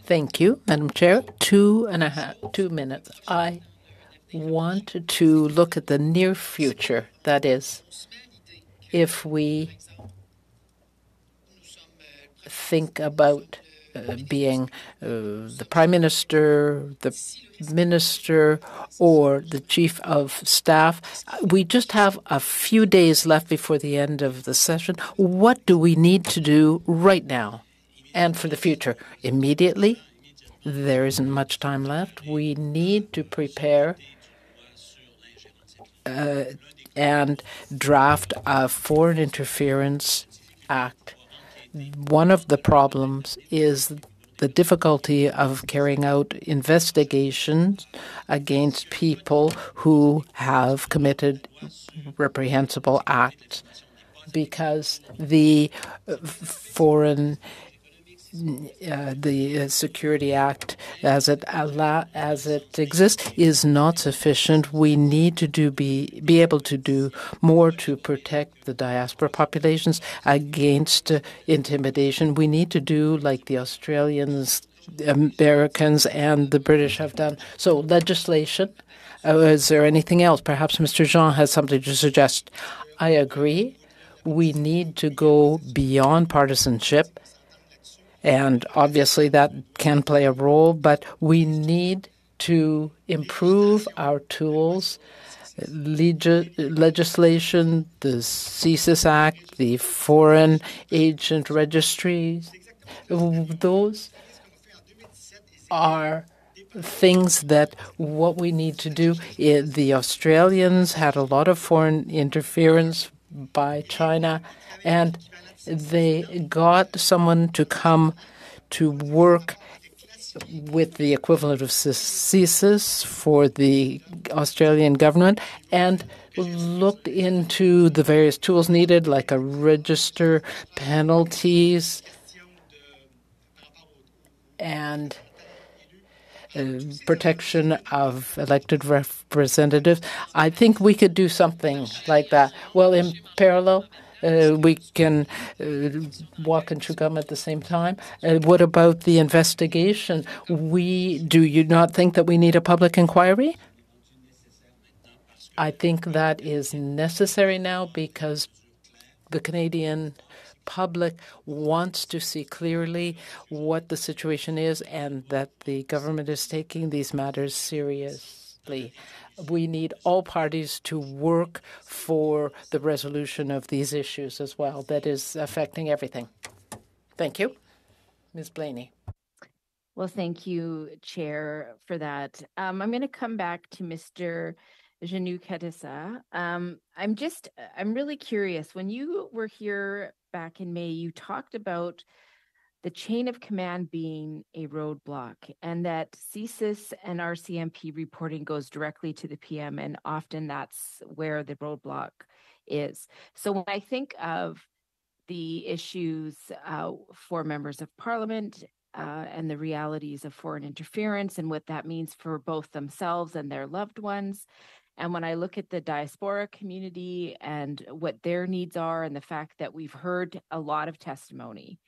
Thank you, Madam Chair. Two and a half, two minutes. I want to look at the near future. That is, if we think about uh, being uh, the prime minister, the minister, or the chief of staff. We just have a few days left before the end of the session. What do we need to do right now and for the future? Immediately, there isn't much time left. We need to prepare uh, and draft a foreign interference act one of the problems is the difficulty of carrying out investigations against people who have committed reprehensible acts because the foreign the uh, Security Act as it allow, as it exists is not sufficient. We need to do be be able to do more to protect the diaspora populations against uh, intimidation. We need to do like the Australians, Americans, and the British have done. So legislation. Uh, is there anything else? Perhaps Mr. Jean has something to suggest. I agree. We need to go beyond partisanship and obviously that can play a role, but we need to improve our tools. Leg- legislation, the CSIS Act, the Foreign Agent Registries, those are things that what we need to do. The Australians had a lot of foreign interference by China, and they got someone to come to work with the equivalent of CSIS for the Australian government and looked into the various tools needed, like a register, penalties, and uh, protection of elected representatives. I think we could do something like that. Well, in parallel, we can uh, walk and chew gum at the same time. Uh, what about the investigation? We do you not think that we need a public inquiry? I think that is necessary now because the Canadian public wants to see clearly what the situation is and that the government is taking these matters seriously. We need all parties to work for the resolution of these issues as well that is affecting everything. Thank you. Ms. Blaney. Well, thank you, Chair, for that. Um, I'm going to come back to Mr. Juneau-Katsuya. Um, I'm just, I'm really curious. When you were here back in May, you talked about the chain of command being a roadblock and that CSIS and RCMP reporting goes directly to the PM, and often that's where the roadblock is. So when I think of the issues uh, for members of parliament uh, and the realities of foreign interference and what that means for both themselves and their loved ones. And when I look at the diaspora community and what their needs are, and the fact that we've heard a lot of testimony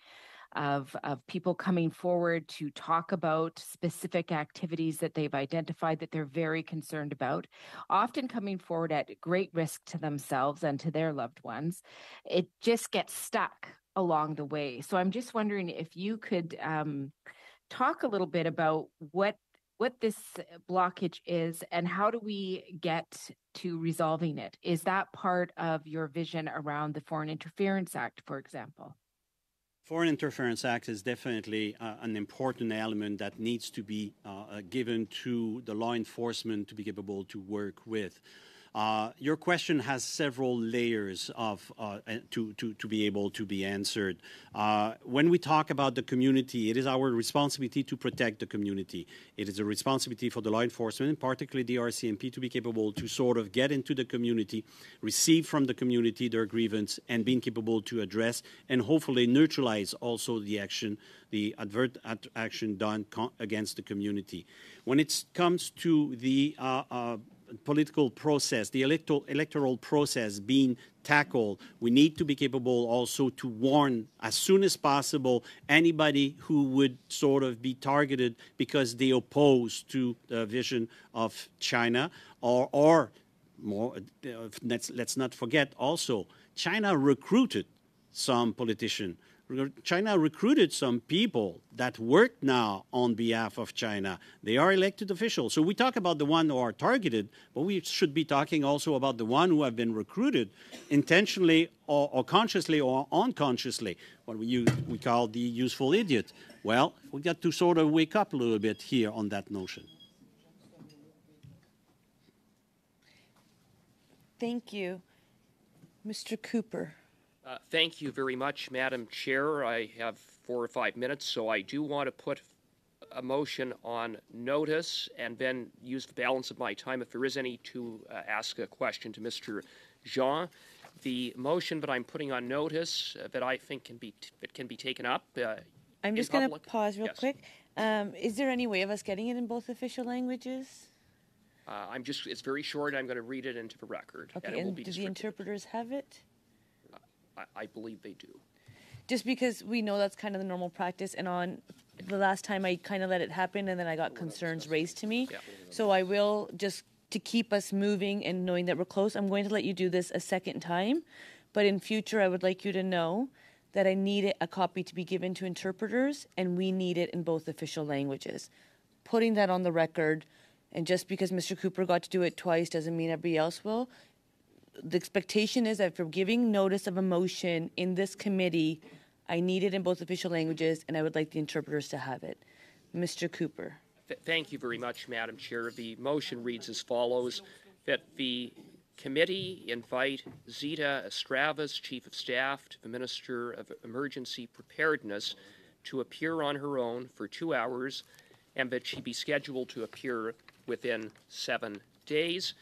of, of people coming forward to talk about specific activities that they've identified that they're very concerned about, often coming forward at great risk to themselves and to their loved ones, it just gets stuck along the way. So I'm just wondering if you could um, talk a little bit about what what this blockage is and how do we get to resolving it? Is that part of your vision around the Foreign Interference Act, for example? Foreign Interference Act is definitely uh, an important element that needs to be uh, uh given to the law enforcement to be capable to work with. Uh, your question has several layers of uh, to, be able to be answered. Uh, when we talk about the community, it is our responsibility to protect the community. It is a responsibility for the law enforcement, particularly the RCMP, to be capable to sort of get into the community, receive from the community their grievance, and being capable to address and hopefully neutralize also the action, the advert action done against the community. When it comes to the uh, uh, political process, the electoral, electoral process being tackled, we need to be capable also to warn as soon as possible anybody who would sort of be targeted because they oppose to the vision of China or, or more, uh, let's, let's not forget also, China recruited some politician China recruited some people that work now on behalf of China. They are elected officials. So we talk about the one who are targeted, but we should be talking also about the one who have been recruited intentionally or, or consciously or unconsciously, what we, use, we call the useful idiot. Well, we got to sort of wake up a little bit here on that notion. Thank you. Mr. Cooper. Uh, thank you very much, Madam Chair. I have four or five minutes, so I do want to put a motion on notice and then use the balance of my time, if there is any, to uh, ask a question to Mr. Jean. The motion that I'm putting on notice uh, that I think can be that can be taken up. Uh, I'm just going to pause real yes. quick. Um, is there any way of us getting it in both official languages? Uh, I'm just, it's very short. I'm going to read it into the record. Okay, and, and do the interpreters have it? I, I believe they do. Just because we know that's kind of the normal practice, and on the last time I kind of let it happen, and then I got oh, concerns raised to me. Yeah. So I will just to keep us moving and knowing that we're close. I'm going to let you do this a second time, but in future, I would like you to know that I need a copy to be given to interpreters, and we need it in both official languages. Putting that on the record, and just because Mr. Cooper got to do it twice doesn't mean everybody else will the expectation is that for giving notice of a motion in this committee, I need it in both official languages, and I would like the interpreters to have it. Mr. Cooper. Th- thank you very much, Madam Chair. The motion reads as follows that the committee invite Zita Astravas, Chief of Staff to the Minister of Emergency Preparedness, to appear on her own for two hours and that she be scheduled to appear within seven days.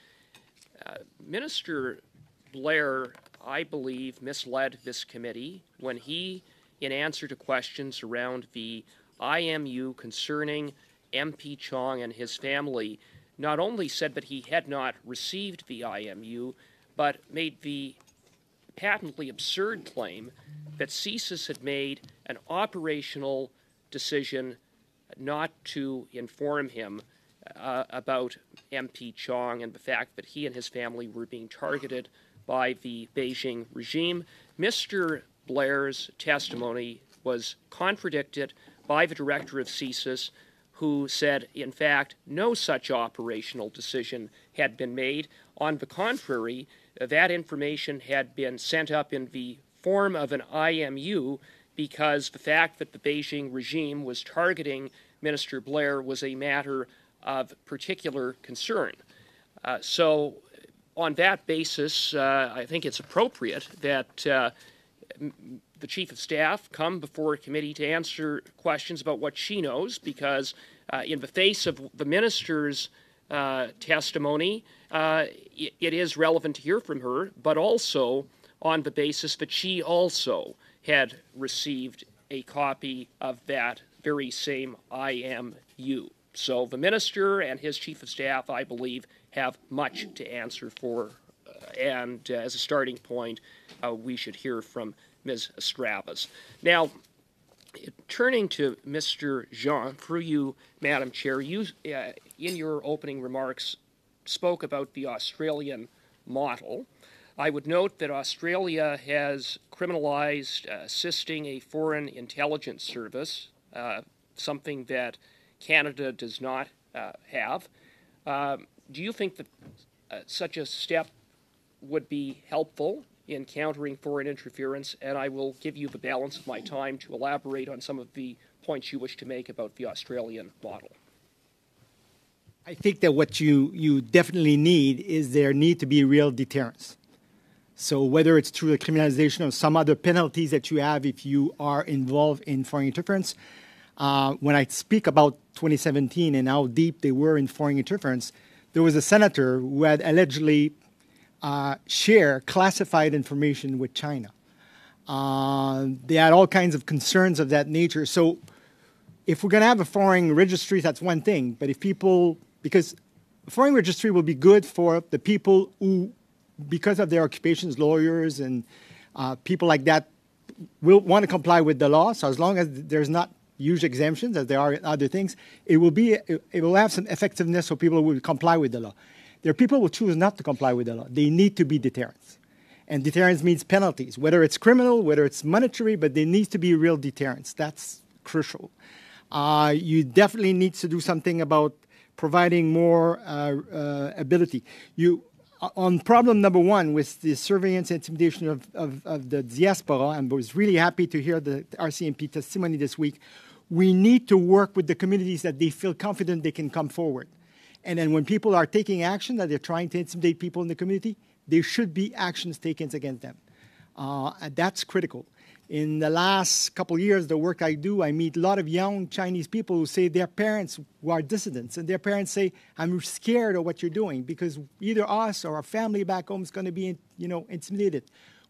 Uh, Minister Blair, I believe, misled this committee when he, in answer to questions around the IMU concerning MP Chong and his family, not only said that he had not received the IMU, but made the patently absurd claim that CSIS had made an operational decision not to inform him uh, about MP Chong and the fact that he and his family were being targeted by the Beijing regime. Mr. Blair's testimony was contradicted by the director of CSIS, who said, in fact, no such operational decision had been made. On the contrary, that information had been sent up in the form of an IMU because the fact that the Beijing regime was targeting Minister Blair was a matter of particular concern. Uh, so, on that basis, uh, I think it's appropriate that uh, the chief of staff come before a committee to answer questions about what she knows, because uh, in the face of the minister's uh, testimony, uh, it, it is relevant to hear from her, but also on the basis that she also had received a copy of that very same IMU. So the minister and his chief of staff, I believe, have much to answer for. Uh, and uh, as a starting point, uh, we should hear from Ms. Astravas. Now, turning to Mr. Jean, through you, Madam Chair, you, uh, in your opening remarks, spoke about the Australian model. I would note that Australia has criminalized uh, assisting a foreign intelligence service, uh, something that Canada does not uh, have. Um, do you think that uh, such a step would be helpful in countering foreign interference? And I will give you the balance of my time to elaborate on some of the points you wish to make about the Australian model. I think that what you, you definitely need is there need to be real deterrence. So whether it's through the criminalization of some other penalties that you have if you are involved in foreign interference, uh, when I speak about 2017 and how deep they were in foreign interference, there was a senator who had allegedly uh, shared classified information with China. Uh, they had all kinds of concerns of that nature. So if we're going to have a foreign registry, that's one thing. But if people, because a foreign registry will be good for the people who because of their occupations, lawyers and uh, people like that will want to comply with the law. So as long as there's not huge exemptions, as there are other things, it will be it will have some effectiveness so people will comply with the law. There are people who choose not to comply with the law. They need to be deterrents. And deterrence means penalties, whether it's criminal, whether it's monetary, but there needs to be real deterrence. That's crucial. Uh, you definitely need to do something about providing more uh, uh, ability. You on problem number one with the surveillance and intimidation of, of, of, the diaspora, and was really happy to hear the RCMP testimony this week, we need to work with the communities that they feel confident they can come forward. And then when people are taking action, that they're trying to intimidate people in the community, there should be actions taken against them. Uh, that's critical in the last couple years, the work I do, I meet a lot of young Chinese people who say their parents who are dissidents, and their parents say, "I'm scared of what you're doing because either us or our family back home is going to be, you know, intimidated."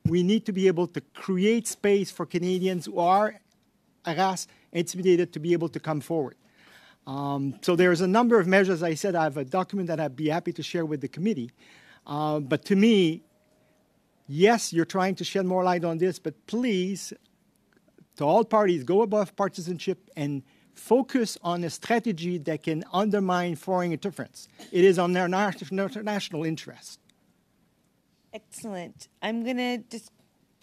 We need to be able to create space for Canadians who are harassed, intimidated, to be able to come forward. Um, so there's a number of measures. I said I have a document that I'd be happy to share with the committee. Uh, but to me, yes, you're trying to shed more light on this, but please, to all parties, go above partisanship and focus on a strategy that can undermine foreign interference. It is on their national interest. Excellent. I'm going to just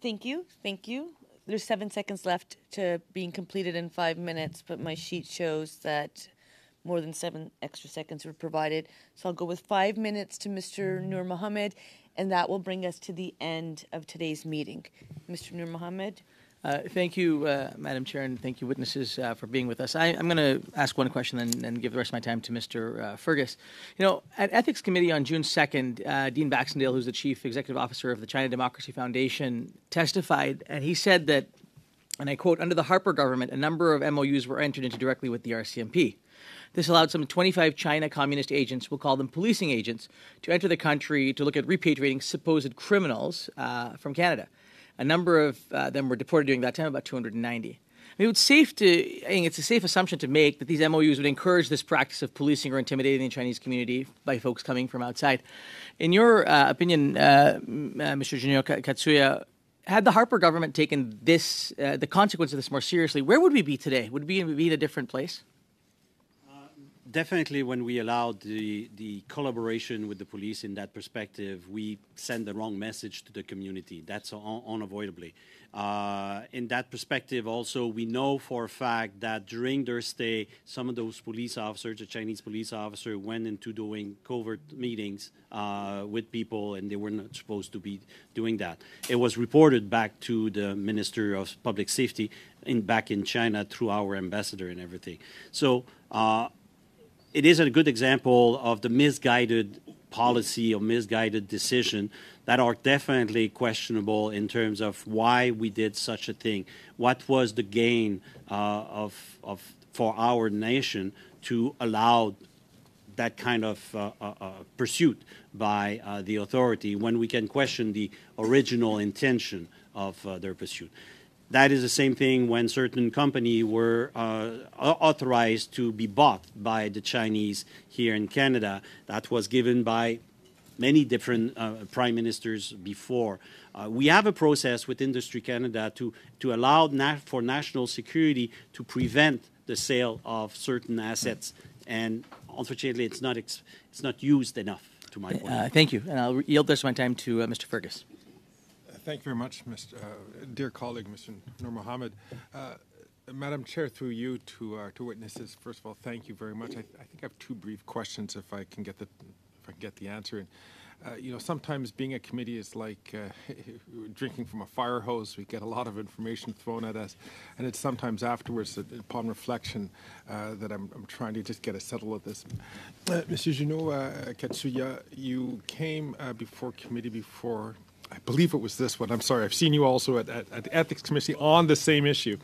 thank you. Thank you. There's seven seconds left to being completed in five minutes, but my sheet shows that more than seven extra seconds were provided. So I'll go with five minutes to Mr. Noormohamed and that will bring us to the end of today's meeting. Mr. Noormohamed. Uh, thank you, uh, Madam Chair, and thank you, witnesses, uh, for being with us. I, am going to ask one question and, and, give the rest of my time to Mr. Uh, Fergus. You know, at Ethics Committee on June 2nd, uh, Dean Baxendale, who's the Chief Executive Officer of the China Democracy Foundation, testified, and he said that, and I quote, under the Harper government, a number of MOUs were entered into directly with the RCMP. This allowed some 25 China communist agents, we'll call them policing agents, to enter the country to look at repatriating supposed criminals uh, from Canada. A number of uh, them were deported during that time, about 290. I mean, it's safe to, I think it's a safe assumption to make that these MOUs would encourage this practice of policing or intimidating the Chinese community by folks coming from outside. In your uh, opinion, uh, Mr. Juneau-Katsuya, had the Harper government taken this, uh, the consequence of this more seriously, where would we be today? Would we be in a different place? Definitely, when we allowed the, the collaboration with the police in that perspective, we send the wrong message to the community. That's un- unavoidably. Uh, in that perspective, also, we know for a fact that during their stay, some of those police officers, the Chinese police officer, went into doing covert meetings uh, with people, and they were not supposed to be doing that. It was reported back to the Minister of Public Safety in back in China through our ambassador and everything. So. Uh, it is a good example of the misguided policy or misguided decision that are definitely questionable in terms of why we did such a thing. What was the gain uh, of, of for our nation to allow that kind of uh, uh, uh pursuit by uh, the authority when we can question the original intention of uh, their pursuit? That is the same thing when certain companies were uh, authorized to be bought by the Chinese here in Canada. That was given by many different uh, prime ministers before. Uh, we have a process with Industry Canada to, to allow na for national security to prevent the sale of certain assets, and unfortunately, it's not, it's not used enough, to my point. Uh, thank you, and I'll yield of my time to uh, Mr. Fergus. Thank you very much, Mr. Uh, dear colleague, Mr. Noormohamed. Uh, Madam Chair, through you to uh, to witnesses. First of all, thank you very much. I, I, think I have two brief questions, if I can get the if I can get the answer. And, uh, you know, sometimes being a committee is like uh, drinking from a fire hose. We get a lot of information thrown at us, and it's sometimes afterwards, that, upon reflection, uh, that I'm, I'm, trying to just get a settle of this. Mr. Juneau-Katsuya, you came before committee before I believe it was this one. I'm sorry. I've seen you also at, at, at the Ethics Committee on the same issue.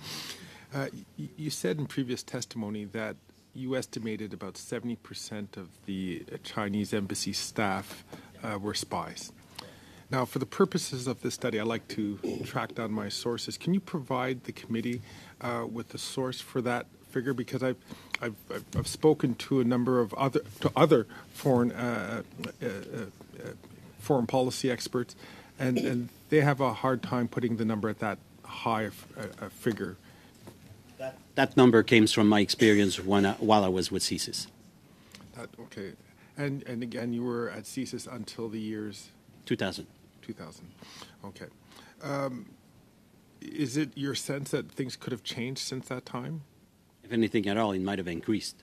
Uh, you, said in previous testimony that you estimated about 70% of the Chinese embassy staff uh, were spies. Now, for the purposes of this study, I like to track down my sources. Can you provide the committee uh, with the source for that figure? Because I've, I've, I've spoken to a number of other to other foreign uh, uh, uh, foreign policy experts and, and they have a hard time putting the number at that high a, a uh, uh, figure. That, that number came from my experience when I, while I was with CSIS. That, okay. And, and again, you were at CSIS until the years? 2000. 2000. Okay. Um, is it your sense that things could have changed since that time? If anything at all, it might have increased.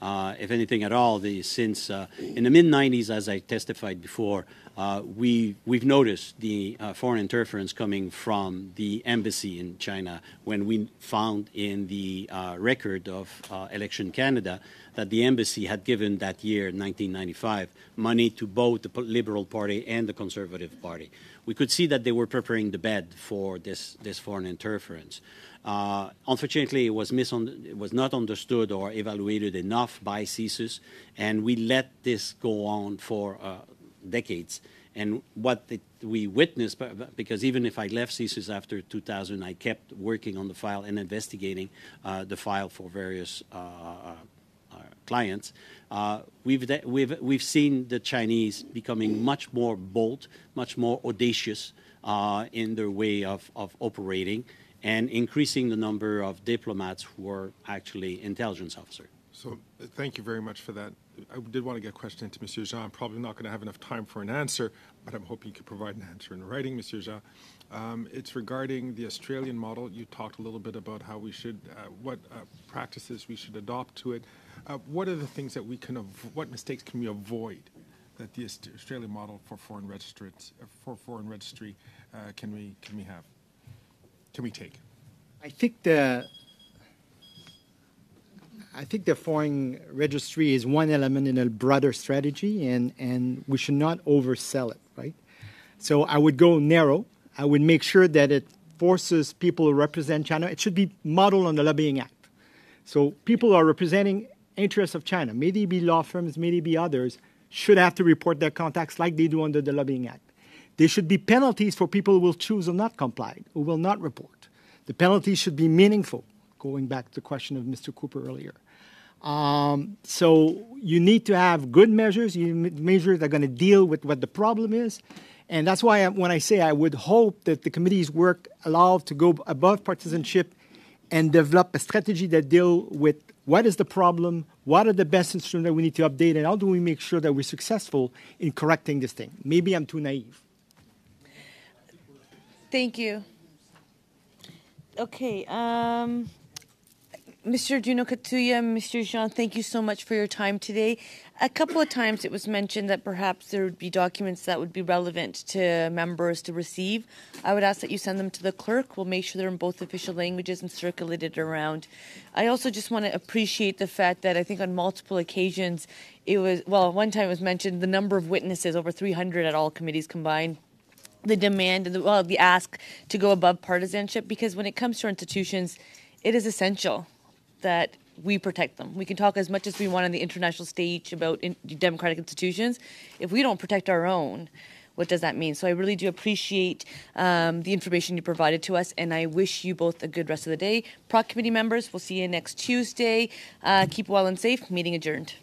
Uh, if anything at all, the, since uh, in the mid 90s, as I testified before, uh, we, we've noticed the uh, foreign interference coming from the embassy in China. When we found in the uh, record of uh, Election Canada that the embassy had given that year, 1995, money to both the Liberal Party and the Conservative Party. We could see that they were preparing the bed for this, this foreign interference. Uh, unfortunately, it was, it was not understood or evaluated enough by CSIS, and we let this go on for uh, decades. And what it, we witnessed, because even if I left CSIS after 2000, I kept working on the file and investigating uh, the file for various uh, uh, clients. we've, we've, we've seen the Chinese becoming much more bold, much more audacious in their way of, of operating and increasing the number of diplomats who are actually intelligence officers. So thank you very much for that. I did want to get a question into Monsieur Jean. I'm probably not going to have enough time for an answer, but I'm hoping you could provide an answer in writing, Monsieur Jean. Um, it's regarding the Australian model. You talked a little bit about how we should, uh, what uh, practices we should adopt to it. Uh, what are the things that we can, what mistakes can we avoid that the Australian model for foreign registrants, uh, for foreign registry, uh, can we can we have? can we take? I think the I think the foreign registry is one element in a broader strategy, and, and we should not oversell it, right? So I would go narrow. I would make sure that it forces people to represent China. It should be modeled on the Lobbying Act. So people are representing interests of China, may they be law firms, may they be others, should have to report their contacts like they do under the Lobbying Act. There should be penalties for people who will choose to not comply, who will not report. The penalties should be meaningful, going back to the question of Mr. Cooper earlier. Um, so you need to have good measures, you measures that are going to deal with what the problem is. And that's why I, when I say I would hope that the committee's work allowed to go above partisanship and develop a strategy that deal with what is the problem, what are the best instruments that we need to update, and how do we make sure that we're successful in correcting this thing. Maybe I'm too naive. Thank you. Okay, um, Mr. Juneau-Katsuya, Mr. Jean, thank you so much for your time today. A couple of times it was mentioned that perhaps there would be documents that would be relevant to members to receive. I would ask that you send them to the clerk. We'll make sure they're in both official languages and circulated around. I also just want to appreciate the fact that I think on multiple occasions it was, well, one time it was mentioned the number of witnesses, over 300 at all committees combined the demand well the ask to go above partisanship because when it comes to institutions it is essential that we protect them. We can talk as much as we want on the international stage about in, democratic institutions. If we don't protect our own what does that mean? So i really do appreciate um, the information you provided to us and i wish you both a good rest of the day. Proc committee members we'll see you next tuesday. Uh, keep well and safe. Meeting adjourned